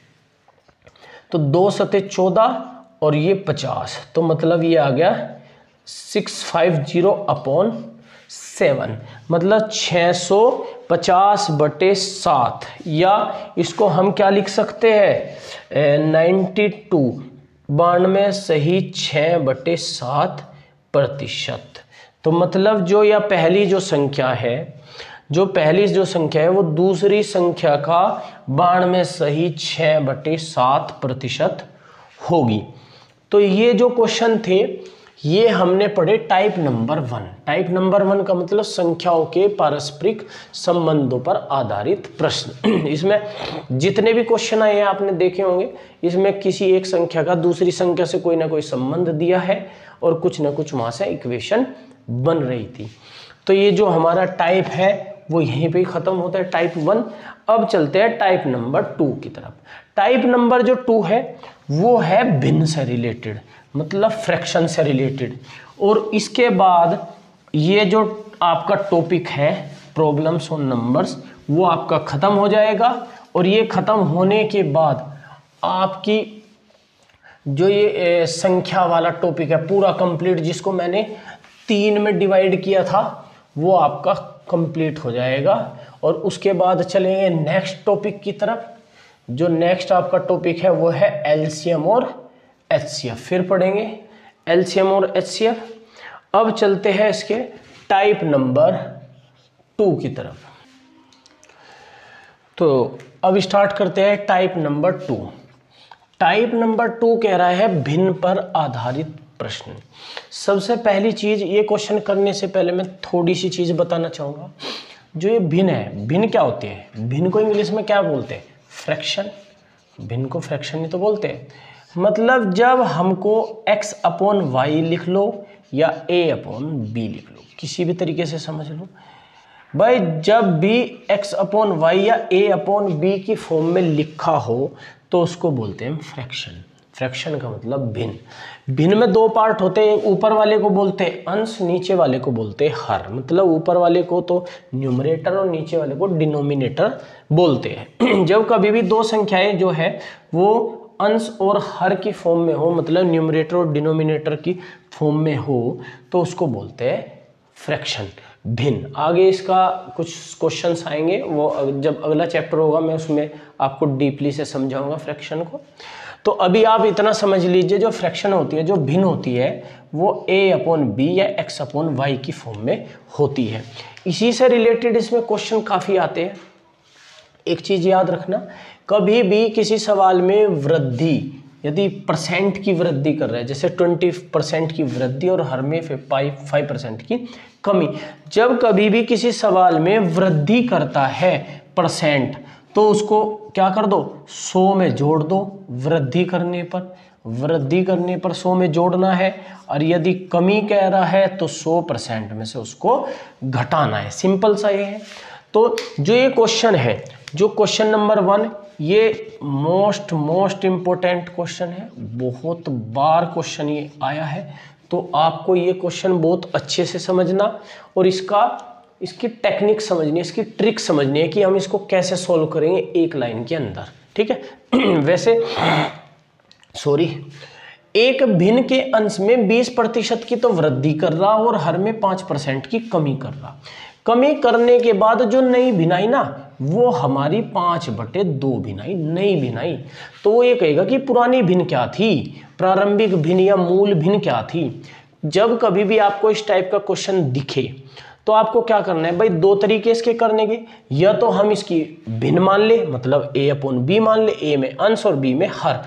S1: तो दो सते चौदह और ये पचास तो मतलब ये आ गया six five zero upon seven मतलब छः सौ पचास बटे सात, या इसको हम क्या लिख सकते हैं? नाइन्टी टू बानवे सही छः बटे सात प्रतिशत. तो मतलब जो या पहली जो संख्या है, जो पहली जो संख्या है, वो दूसरी संख्या का बानवे सही छः बटे सात प्रतिशत होगी। तो ये जो क्वेश्चन थे, ये हमने पढ़े type number one type number one का मतलब संख्याओं के पारस्परिक संबंधों पर आधारित प्रश्न। इसमें जितने भी क्वेश्चन आए हैं, आपने देखे होंगे, इसमें किसी एक संख्या का दूसरी संख्या से कोई ना कोई संबंध दिया है और कुछ ना कुछ वहाँ से इक्वेशन बन रही थी। तो ये जो हमारा टाइप है वो यहीं पे ही ख़त्म होता है टाइप वन अब चलते हैं टाइप नंबर टू की तरफ़। टाइप नंबर जो टू है, वो है भिन्न से रिलेटेड मतलब फ्रैक्शन से रिलेटेड और इसके बाद ये जो आपका टॉपिक है प्रॉब्लम्स ऑन नंबर्स वो आपका ख़त्म हो जाएगा। और ये ख़त्म होने के बाद आपकी जो ये संख्या वाला टॉपिक है, पूरा कंप्लीट जिसको मैंने तीन में डिवाइड किया था, वो आपका कंप्लीट हो जाएगा। और उसके बाद चलेंगे नेक्स्ट टॉपिक की तरफ़। जो नेक्स्ट आपका टॉपिक है, वो है एलसीएम और एचसीएफ फिर पढ़ेंगे एलसीएम और एचसीएफ अब चलते हैं इसके टाइप नंबर टू की तरफ़। तो अब स्टार्ट करते हैं type number two type number two कह रहा है भिन्न पर आधारित प्रश्न सबसे पहली चीज़, ये क्वेश्चन करने से पहले मैं थोड़ी सी चीज़ बताना चाहूँगा। जो ये भिन्न है, भिन्न क्या होती है? भिन्न को इंग्लिश में क्या बोलते हैं? फ्रैक्शन भिन्न को फ्रैक्शन ही तो बोलते हैं। मतलब जब हमको x अपॉन वाई लिख लो या a अपॉन बी लिख लो, किसी भी तरीके से समझ लो। भाई, जब भी x अपॉन वाई या a अपॉन बी की फॉर्म में लिखा हो तो उसको बोलते हैं फ्रैक्शन फ्रैक्शन का मतलब भिन्न। भिन्न में दो पार्ट होते हैं, ऊपर वाले को बोलते हैं अंश, नीचे वाले को बोलते हैं हर। मतलब ऊपर वाले को तो न्यूमरेटर और नीचे वाले को डिनोमिनेटर बोलते हैं। जब कभी भी दो संख्याएँ जो है, वो अंश और हर की फॉर्म में हो मतलब न्यूमरेटर और डिनोमिनेटर की फॉर्म में हो तो उसको बोलते हैं फ्रैक्शन भिन्न। आगे इसका कुछ क्वेश्चंस आएँगे, वो जब अगला चैप्टर होगा, मैं उसमें आपको डीपली से समझाऊँगा फ्रैक्शन को। तो अभी आप इतना समझ लीजिए, जो फ्रैक्शन होती है, जो भिन्न होती है, वो ए अपॉन बी या एक्स अपॉन वाई की फॉर्म में होती है। इसी से रिलेटेड इसमें क्वेश्चन काफ़ी आते हैं। एक चीज़ याद रखना, कभी भी किसी सवाल में वृद्धि, यदि परसेंट की वृद्धि कर रहा है, जैसे ट्वेंटी परसेंट की वृद्धि और हर में फाइव फाइव परसेंट की कमी, जब कभी भी किसी सवाल में वृद्धि करता है परसेंट तो उसको क्या कर दो? सौ में जोड़ दो वृद्धि करने पर। वृद्धि करने पर सौ में जोड़ना है और यदि कमी कह रहा है तो सौ परसेंट में से उसको घटाना है। सिंपल सा ये है। तो जो ये क्वेश्चन है, जो क्वेश्चन नंबर वन, ये मोस्ट मोस्ट इम्पोर्टेंट क्वेश्चन है। बहुत बार क्वेश्चन ये आया है। तो आपको ये क्वेश्चन बहुत अच्छे से समझना और इसका इसकी टेक्निक समझनी है, इसकी ट्रिक समझनी है कि हम इसको कैसे सॉल्व करेंगे एक लाइन के अंदर, ठीक है? वैसे सॉरी एक भिन्न के अंश में 20 प्रतिशत की तो वृद्धि कर रहा और हर में 5 परसेंट की कमी कर रहा। कमी करने के बाद जो नई भिनाई ना, वो हमारी पाँच बटे दो भिनाई, नई भिनाई। तो वो ये कहेगा कि पुरानी भिन्न क्या थी? प्रारंभिक भिन्न या मूल भिन्न क्या थी? जब कभी भी आपको इस टाइप का क्वेश्चन दिखे तो आपको क्या करना है? भाई, दो तरीके इसके करने के। या तो हम इसकी भिन्न मान ले मतलब ए अपॉन बी मान ले ए में अंश और बी में हर।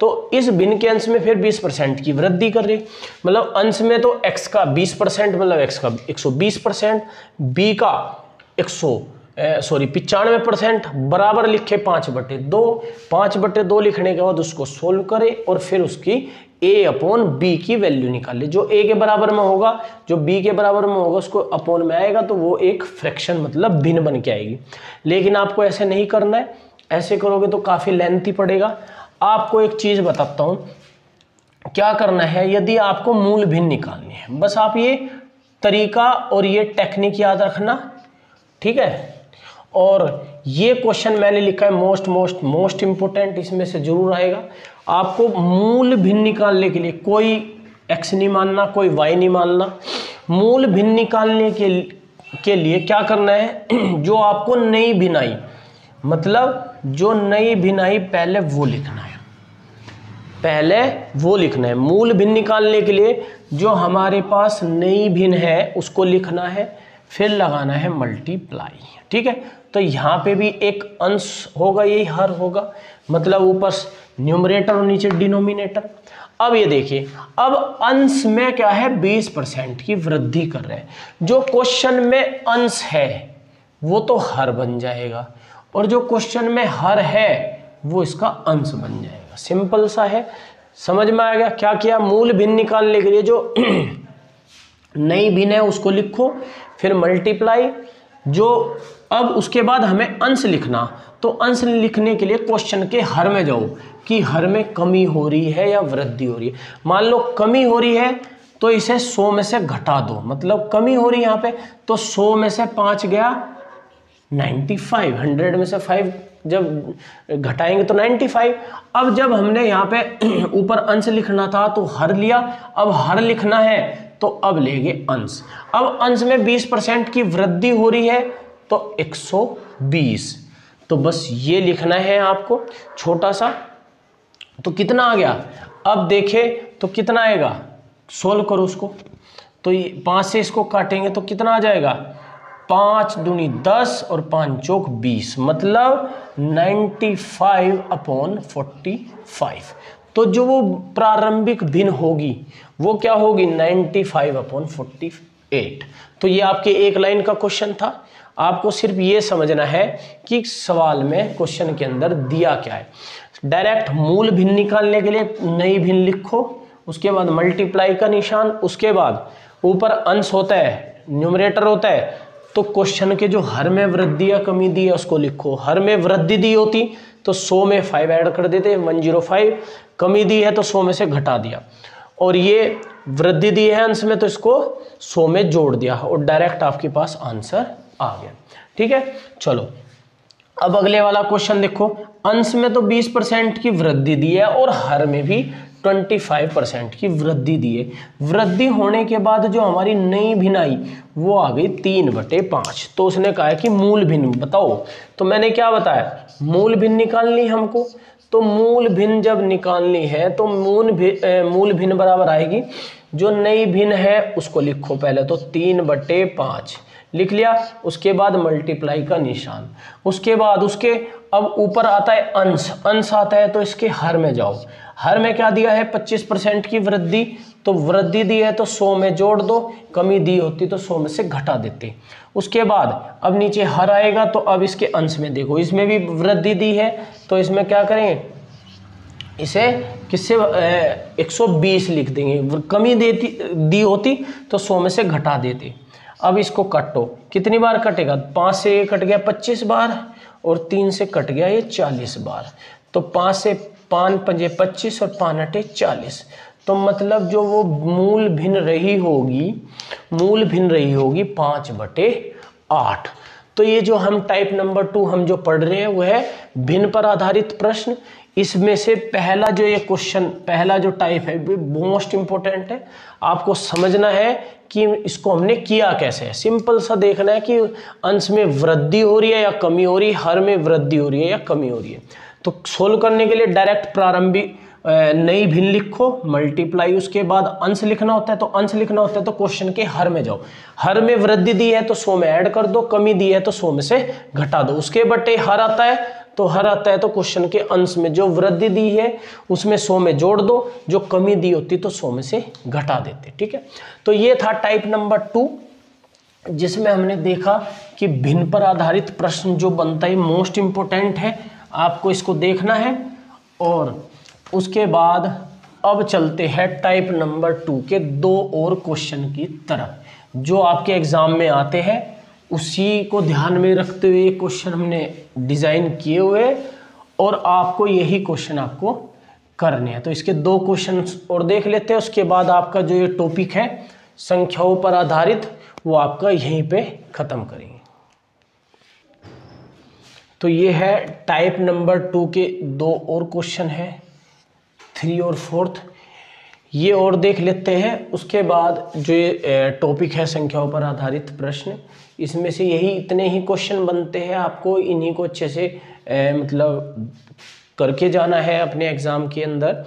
S1: तो इस भिन्न के अंश में फिर 20 परसेंट की वृद्धि कर रही मतलब अंश में तो x का 20 परसेंट मतलब x का 120 परसेंट बी का 100 सॉरी पिचानवे परसेंट, बराबर लिखे पाँच बटे दो। पाँच बटे दो लिखने के बाद उसको सोल्व करें और फिर उसकी ए अपॉन बी की वैल्यू निकाल ले। जो ए के बराबर में होगा, जो बी के बराबर में होगा, उसको अपॉन में आएगा तो वो एक फ्रैक्शन मतलब भिन्न बन के आएगी। लेकिन आपको ऐसे नहीं करना है। ऐसे करोगे तो काफ़ी लेंथी पड़ेगा। आपको एक चीज़ बताता हूँ। क्या करना है? यदि आपको मूल भिन्न निकालनी है, बस आप ये तरीका और ये टेक्निक याद रखना, ठीक है? और ये क्वेश्चन मैंने लिखा है मोस्ट मोस्ट मोस्ट इंपोर्टेंट इसमें से ज़रूर आएगा। आपको मूल भिन्न निकालने के लिए कोई एक्स नहीं मानना, कोई वाई नहीं मानना। मूल भिन्न निकालने के के लिए क्या करना है? जो आपको नई भिनाई मतलब जो नई भिनाई पहले वो लिखना है। पहले वो लिखना है। मूल भिन्न निकालने के लिए जो हमारे पास नई भिन्न है, उसको लिखना है, फिर लगाना है मल्टीप्लाई ठीक है? तो यहाँ पे भी एक अंश होगा, यही हर होगा। मतलब ऊपर न्यूमरेटर और नीचे डिनोमिनेटर। अब ये देखिए, अब अंश में क्या है? 20 परसेंट की वृद्धि कर रहे हैं। जो क्वेश्चन में अंश है, वो तो हर बन जाएगा। और जो क्वेश्चन में हर है, वो इसका अंश बन जाएगा। सिंपल सा है। समझ में आ गया? क्या किया? मूल भिन्न निकालने के लिए जो नई भिन्न है, उसको लिखो, फिर मल्टीप्लाई जो अब उसके बाद हमें अंश लिखना। तो अंश लिखने के लिए क्वेश्चन के हर में जाओ। कि हर में कमी हो रही है या वृद्धि हो रही है। मान लो कमी हो रही है तो इसे 100 में से घटा दो। मतलब कमी हो रही है यहाँ पे तो 100 में से पाँच गया 95 100 में से 5 जब घटाएँगे तो 95 अब जब हमने यहाँ पे ऊपर अंश लिखना था तो हर लिया। अब हर लिखना है तो अब लेंगे अंश। अब अंश में 20 परसेंट की वृद्धि हो रही है तो 120 तो बस ये लिखना है आपको, छोटा सा। तो कितना आ गया? अब देखे तो कितना आएगा? सोल्व करो उसको। तो ये पाँच से इसको काटेंगे तो कितना आ जाएगा? पाँच दूनी दस और पाँच चौक बीस मतलब ninety five upon forty five तो जो वो प्रारंभिक भिन्न होगी, वो क्या होगी? Ninety five upon forty eight तो ये आपके एक लाइन का क्वेश्चन था। आपको सिर्फ़ ये समझना है कि सवाल में क्वेश्चन के अंदर दिया क्या है। डायरेक्ट मूल भिन्न निकालने के लिए नई भिन्न लिखो, उसके बाद मल्टीप्लाई का निशान, उसके बाद ऊपर अंश होता है न्यूमरेटर होता है तो क्वेश्चन के जो हर में वृद्धि या कमी दी है, उसको लिखो। हर में वृद्धि दी होती तो 100 में 5 ऐड कर देते 105 कमी दी है तो 100 में से घटा दिया। और ये वृद्धि दी है अंश में तो इसको 100 में जोड़ दिया और डायरेक्ट आपके पास आंसर आ गया। ठीक है? चलो अब अगले वाला क्वेश्चन देखो। अंश में तो 20 परसेंट की वृद्धि दी है और हर में भी 25 परसेंट की वृद्धि दी है। वृद्धि होने के बाद जो हमारी नई भिन्न आई वो आ गई तीन बटे पाँच। तो उसने कहा कि मूल भिन्न, बताओ। तो मैंने क्या बताया? मूल भिन्न निकालनी हमको। तो मूल भिन्न जब निकालनी है तो मूल मूल भिन्न बराबर आएगी। जो नई भिन्न है, उसको लिखो पहले तो तीन बटे पाँच। लिख लिया, उसके बाद मल्टीप्लाई का निशान। उसके बाद उसके, अब ऊपर आता है अंश। अंश आता है तो इसके हर में जाओ। हर में क्या दिया है? 25 परसेंट की वृद्धि। तो वृद्धि दी है तो 100 में जोड़ दो। कमी दी होती तो 100 में से घटा देते। उसके बाद, अब नीचे हर आएगा तो अब इसके अंश में देखो। इसमें भी वृद्धि दी है तो इसमें क्या करेंगे इसे किससे 120 लिख देंगे। कमी देती, दी होती तो 100 में से घटा देते। अब इसको कटो। कितनी बार कटेगा? पाँच से ये कट गया पच्चीस बार और तीन से कट गया ये चालीस बार। तो पाँच से पान पंजे पच्चीस और पान अटे चालीस। तो मतलब जो वो मूल भिन्न रही होगी, मूल भिन्न रही होगी पाँच बटे आठ। तो ये जो हम टाइप नंबर टू हम जो पढ़ रहे हैं, वो है भिन्न पर आधारित प्रश्न। इसमें से पहला जो ये क्वेश्चन, पहला जो टाइप है वो मोस्ट इंपॉर्टेंट है। आपको समझना है कि इसको हमने किया कैसे है। सिंपल सा देखना है कि अंश में वृद्धि हो रही है या कमी हो रही है, हर में वृद्धि हो रही है या कमी हो रही है। तो सोल्व करने के लिए डायरेक्ट प्रारंभिक नई भिन्न लिखो मल्टीप्लाई उसके बाद अंश लिखना होता है तो अंश लिखना होता है तो क्वेश्चन के हर में जाओ। हर में वृद्धि दी है तो सौ में ऐड कर दो, कमी दी है तो सौ में से घटा दो। उसके बटे हर आता है तो हर आता है तो क्वेश्चन के अंश में जो वृद्धि दी है, उसमें सौ में जोड़ दो, जो कमी दी होती तो सौ में से घटा देते, ठीक है? तो ये था टाइप नंबर टू जिसमें हमने देखा कि भिन्न पर आधारित प्रश्न जो बनता है मोस्ट इंपोर्टेंट है, आपको इसको देखना है, और उसके बाद अब चलते हैं टाइप नंबर टू के दो और क्वेश्चन की तरफ़, जो आपके एग्ज़ाम में आते हैं। उसी को ध्यान में रखते हुए क्वेश्चन हमने डिज़ाइन किए हुए और आपको यही क्वेश्चन आपको करने हैं। तो इसके दो क्वेश्चन और देख लेते हैं, उसके बाद आपका जो ये टॉपिक है, संख्याओं पर आधारित, वो आपका यहीं पे ख़त्म करेंगे। तो ये है टाइप नंबर टू के दो और क्वेश्चन है थ्री और फोर्थ ये और देख लेते हैं, उसके बाद जो ये टॉपिक है, संख्याओं पर आधारित प्रश्न इसमें से यही इतने ही क्वेश्चन बनते हैं आपको इन्हीं को अच्छे से ए, मतलब करके जाना है अपने एग्ज़ाम के अंदर।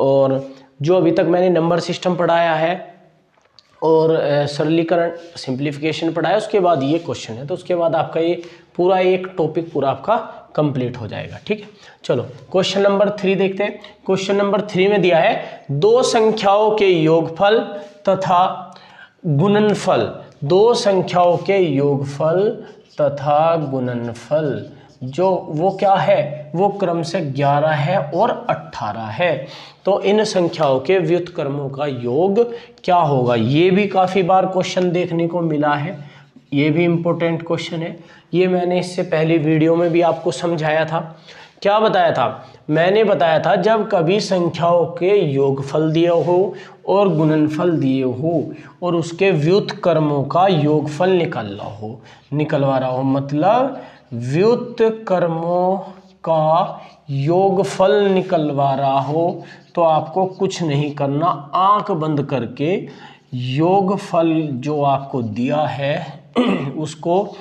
S1: और जो अभी तक मैंने नंबर सिस्टम पढ़ाया है और सरलीकरण सिंप्लीफिकेशन पढ़ाया उसके बाद ये क्वेश्चन है। तो उसके बाद आपका ये पूरा एक टॉपिक पूरा आपका कंप्लीट हो जाएगा ठीक है? चलो क्वेश्चन नंबर थ्री देखते हैं। क्वेश्चन नंबर थ्री में दिया है दो संख्याओं के योगफल तथा गुणनफल। दो संख्याओं के योगफल तथा गुणनफल, जो वो क्या है? वो क्रम से 11 है और 18 है। तो इन संख्याओं के व्युतक्रमों का योग क्या होगा? ये भी काफ़ी बार क्वेश्चन देखने को मिला है। ये भी इम्पोर्टेंट क्वेश्चन है। ये मैंने इससे पहली वीडियो में भी आपको समझाया था। क्या बताया था? मैंने बताया था, जब कभी संख्याओं के योगफल दिए हो और गुणनफल दिए हो और उसके व्युत कर्मों का योगफल निकल रहा हो। निकलवा रहा हो मतलब व्युत कर्मों का योगफल निकलवा रहा हो तो आपको कुछ नहीं करना। आँख बंद करके योगफल जो आपको दिया है, उसको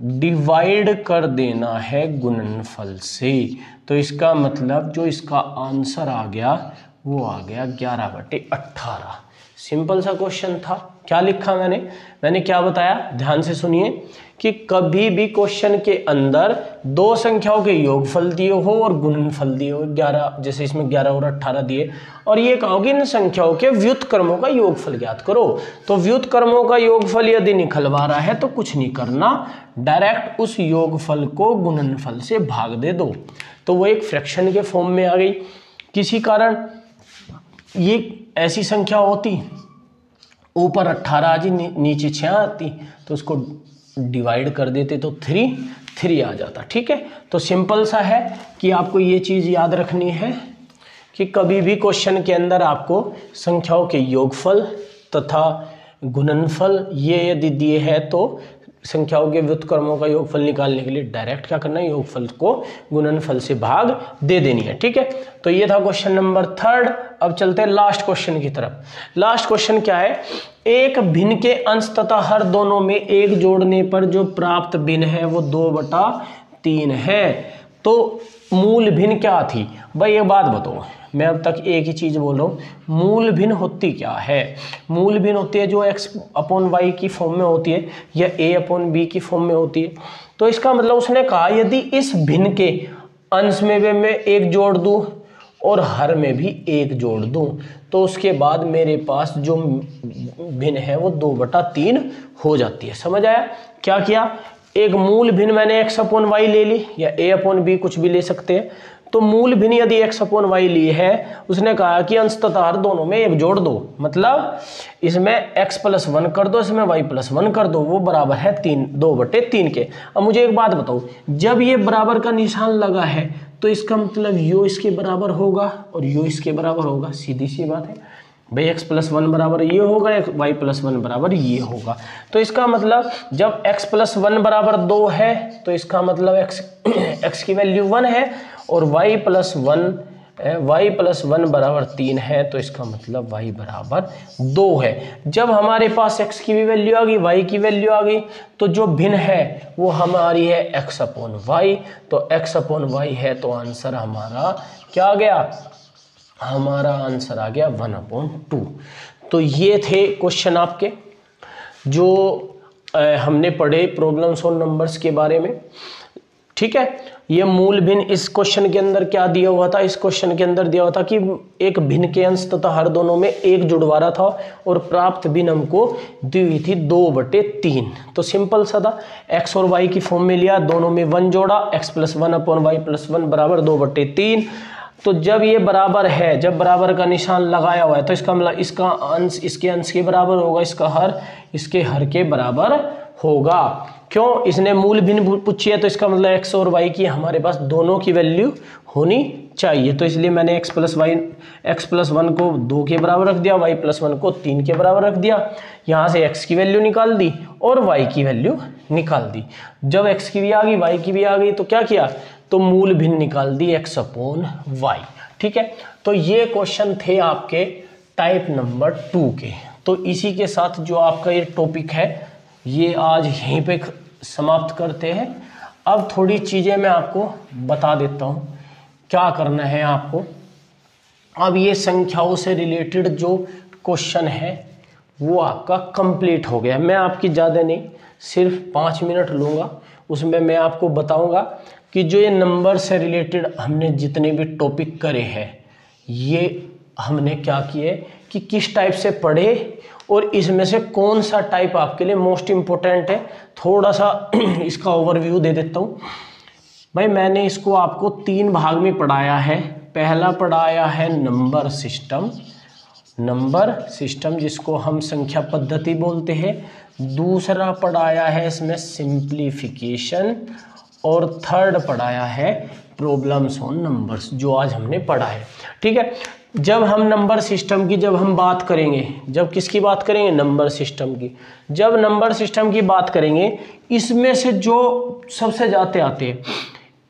S1: डिवाइड कर देना है गुणनफल से। तो इसका मतलब जो इसका आंसर आ गया, वो आ गया ग्यारह बटे अट्ठारह। सिंपल सा क्वेश्चन था। क्या लिखा मैंने? मैंने क्या बताया? ध्यान से सुनिए। कि कभी भी क्वेश्चन के अंदर दो संख्याओं के योगफल दिए हो और गुणनफल दिए हो, ग्यारह, जैसे इसमें ग्यारह और अट्ठारह दिए, और ये कहोगे इन संख्याओं के व्युत कर्मों का योगफल ज्ञात करो। तो व्युत कर्मों का योगफल यदि निकलवा रहा है तो कुछ नहीं करना डायरेक्ट उस योगफल को गुणनफल से भाग दे दो। तो वो एक फ्रैक्शन के फॉर्म में आ गई। किसी कारण ये ऐसी संख्या होती, ऊपर अट्ठारह आ जी नीचे छः आती तो उसको डिवाइड कर देते तो थ्री थ्री आ जाता, ठीक है? तो सिंपल सा है कि आपको ये चीज़ याद रखनी है कि कभी भी क्वेश्चन के अंदर आपको संख्याओं के योगफल तथा गुणनफल ये यदि दिए हैं तो संख्याओं के व्युतक्रमों का योगफल निकालने के लिए डायरेक्ट क्या करना है? योगफल को गुणनफल से भाग दे देनी है, ठीक है? तो ये था क्वेश्चन नंबर थर्ड अब चलते हैं लास्ट क्वेश्चन की तरफ़। लास्ट क्वेश्चन क्या है? एक भिन्न के अंश तथा हर दोनों में एक जोड़ने पर जो प्राप्त भिन्न है, वो दो बटा तीन है। तो मूल भिन्न क्या थी? भाई, एक बात बताओ। मैं अब तक एक ही चीज़ बोल रहा हूँ, मूल भिन्न होती क्या है? मूल भिन्न होती है जो एक्स अपॉन वाई की फॉर्म में होती है या ए अपॉन बी की फॉर्म में होती है। तो इसका मतलब उसने कहा, यदि इस भिन्न के अंश में भी मैं एक जोड़ दूँ और हर में भी एक जोड़ दूँ तो उसके बाद मेरे पास जो भिन्न है वो दो बटा तीन हो जाती है। समझ आया? क्या किया? एक मूल भिन्न मैंने एक्स अपॉन वाई ले ली या ए अपॉन बी कुछ भी ले सकते हैं। तो मूल भिन्न यदि एक्स अपॉन वाई ली है, उसने कहा कि अंश तथा हर दोनों में एक जोड़ दो। मतलब इसमें एक्स प्लस वन कर दो, इसमें वाई प्लस वन कर दो, वो बराबर है तीन, दो बटे तीन के। अब मुझे एक बात बताओ, जब ये बराबर का निशान लगा है तो इसका मतलब यो इसके बराबर होगा और यो इसके बराबर होगा। सीधी सी बात है। भाई एक्स प्लस वन बराबर ये होगा वाई प्लस वन बराबर ये होगा। तो इसका मतलब जब एक्स प्लस वन बराबर दो है तो इसका मतलब एक्स एक्स की वैल्यू वन है और y plus one y plus one बराबर तीन है तो इसका मतलब वाई बराबर दो है। जब हमारे पास एक्स की भी वैल्यू आ गई वाई की वैल्यू आ गई तो जो भिन्न है वो हमारी है एक्स अपॉन वाई तो एक्स अपॉन वाई है तो आंसर हमारा क्या आ गया? हमारा आंसर आ गया वन अपॉन टू तो ये थे क्वेश्चन आपके जो आ, हमने पढ़े प्रॉब्लम्स और नंबर्स के बारे में। ठीक है? ये मूल भिन्न इस क्वेश्चन के अंदर क्या दिया हुआ था? इस क्वेश्चन के अंदर दिया हुआ था कि एक भिन्न के अंश तथा हर दोनों में एक जुड़वा रहा था और प्राप्त भिन्न हमको दी हुई थी दो बटे तीन। तो सिंपल सा था। एक्स और वाई की फॉर्म में लिया, दोनों में वन जोड़ा x plus one upon y plus one बराबर दो बटे तीन। तो जब ये बराबर है, जब बराबर का निशान लगाया हुआ है तो इसका मतलब इसका अंश, इसके अंश के बराबर होगा, इसका हर, इसके हर के बराबर होगा। क्यों? इसने मूल भिन्न पूछी है तो इसका मतलब एक्स और वाई की हमारे पास दोनों की वैल्यू होनी चाहिए। तो इसलिए मैंने x plus y x plus one को दो के बराबर रख दिया वाई प्लस वन को तीन के बराबर रख दिया। यहाँ से एक्स की वैल्यू निकाल दी और वाई की वैल्यू निकाल दी। जब एक्स की भी आ गई वाई की भी आ गई तो क्या किया? तो मूल भिन्न निकाल दी एक्स अपोन वाई ठीक है? तो ये क्वेश्चन थे आपके टाइप नंबर टू के। तो इसी के साथ जो आपका ये टॉपिक है ये आज यहीं पे समाप्त करते हैं। अब थोड़ी चीज़ें मैं आपको बता देता हूँ। क्या करना है आपको? अब ये संख्याओं से रिलेटेड जो क्वेश्चन है, वो आपका कंप्लीट हो गया। मैं आपकी ज़्यादा नहीं, सिर्फ़ पाँच मिनट लूँगा। उसमें मैं आपको बताऊँगा कि जो ये नंबर से रिलेटेड हमने जितने भी टॉपिक करे हैं, ये हमने क्या किए कि किस टाइप से पढ़े और इसमें से कौन सा टाइप आपके लिए मोस्ट इम्पोर्टेंट है? थोड़ा सा इसका ओवरव्यू दे देता हूँ। भाई, मैंने इसको आपको तीन भाग में पढ़ाया है। पहला पढ़ाया है नंबर सिस्टम नंबर सिस्टम जिसको हम संख्या पद्धति बोलते हैं। दूसरा पढ़ाया है इसमें सिंप्लीफिकेशन और थर्ड पढ़ाया है प्रॉब्लम्स ऑन नंबर्स जो आज हमने पढ़ा है। ठीक है? जब हम नंबर सिस्टम की जब हम बात करेंगे, जब किसकी बात करेंगे? नंबर सिस्टम की। जब नंबर सिस्टम की बात करेंगे, इसमें से जो सबसे जाते आते हैं,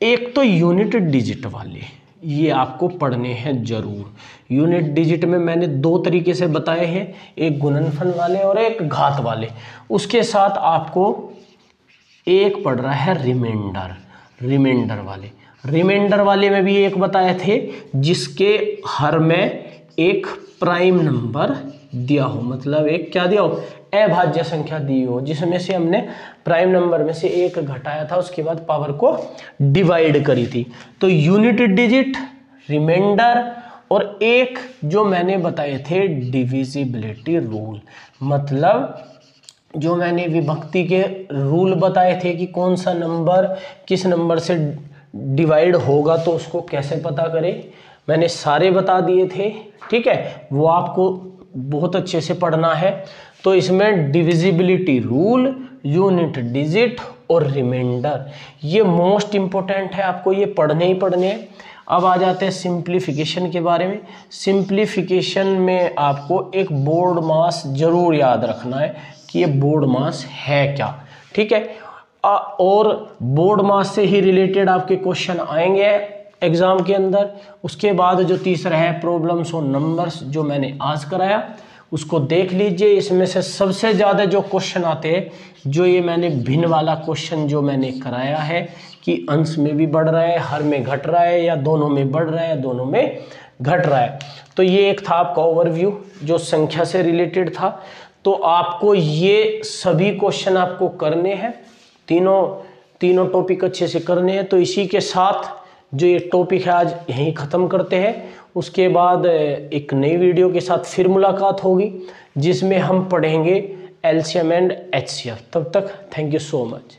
S1: एक तो यूनिट डिजिट वाले, ये आपको पढ़ने हैं ज़रूर। यूनिट डिजिट में मैंने दो तरीके से बताए हैं, एक गुणनफल वाले और एक घात वाले। उसके साथ आपको एक पढ़ रहा है रिमाइंडर रिमाइंडर वाले। रिमाइंडर वाले में भी एक बताए थे, जिसके हर में एक प्राइम नंबर दिया हो। मतलब एक क्या दिया हो? अभाज्य संख्या दी हो, जिसमें से हमने प्राइम नंबर में से एक घटाया था, उसके बाद पावर को डिवाइड करी थी। तो यूनिट डिजिट रिमाइंडर और एक जो मैंने बताए थे डिविजिबिलिटी रूल मतलब जो मैंने विभक्ति के रूल बताए थे कि कौन सा नंबर किस नंबर से डिवाइड होगा तो उसको कैसे पता करें? मैंने सारे बता दिए थे, ठीक है? वो आपको बहुत अच्छे से पढ़ना है। तो इसमें डिविजिबिलिटी रूल यूनिट डिजिट और रिमाइंडर ये मोस्ट इम्पोर्टेंट है आपको, ये पढ़ने ही पढ़ने हैं। अब आ जाते हैं सिंप्लीफिकेशन के बारे में। सिंप्लीफिकेशन में आपको एक बोर्ड मास ज़रूर याद रखना है कि ये बोर्ड मास है क्या, ठीक है? और बोर्ड मास से ही रिलेटेड आपके क्वेश्चन आएँगे एग्ज़ाम के अंदर। उसके बाद जो तीसरा है प्रॉब्लम्स और नंबर्स जो मैंने आज कराया, उसको देख लीजिए। इसमें से सबसे ज़्यादा जो क्वेश्चन आते हैं, जो ये मैंने भिन्न वाला क्वेश्चन जो मैंने कराया है कि अंश में भी बढ़ रहा है, हर में घट रहा है या दोनों में बढ़ रहा है दोनों में घट रहा है। तो ये एक था आपका ओवरव्यू जो संख्या से रिलेटेड था। तो आपको ये सभी क्वेश्चन आपको करने हैं। तीनों तीनों टॉपिक अच्छे से करने हैं तो इसी के साथ जो ये टॉपिक है आज यहीं ख़त्म करते हैं। उसके बाद एक नई वीडियो के साथ फिर मुलाकात होगी, जिसमें हम पढ़ेंगे एल्शियम एंड एचसीएफ। तब तक थैंक यू सो मच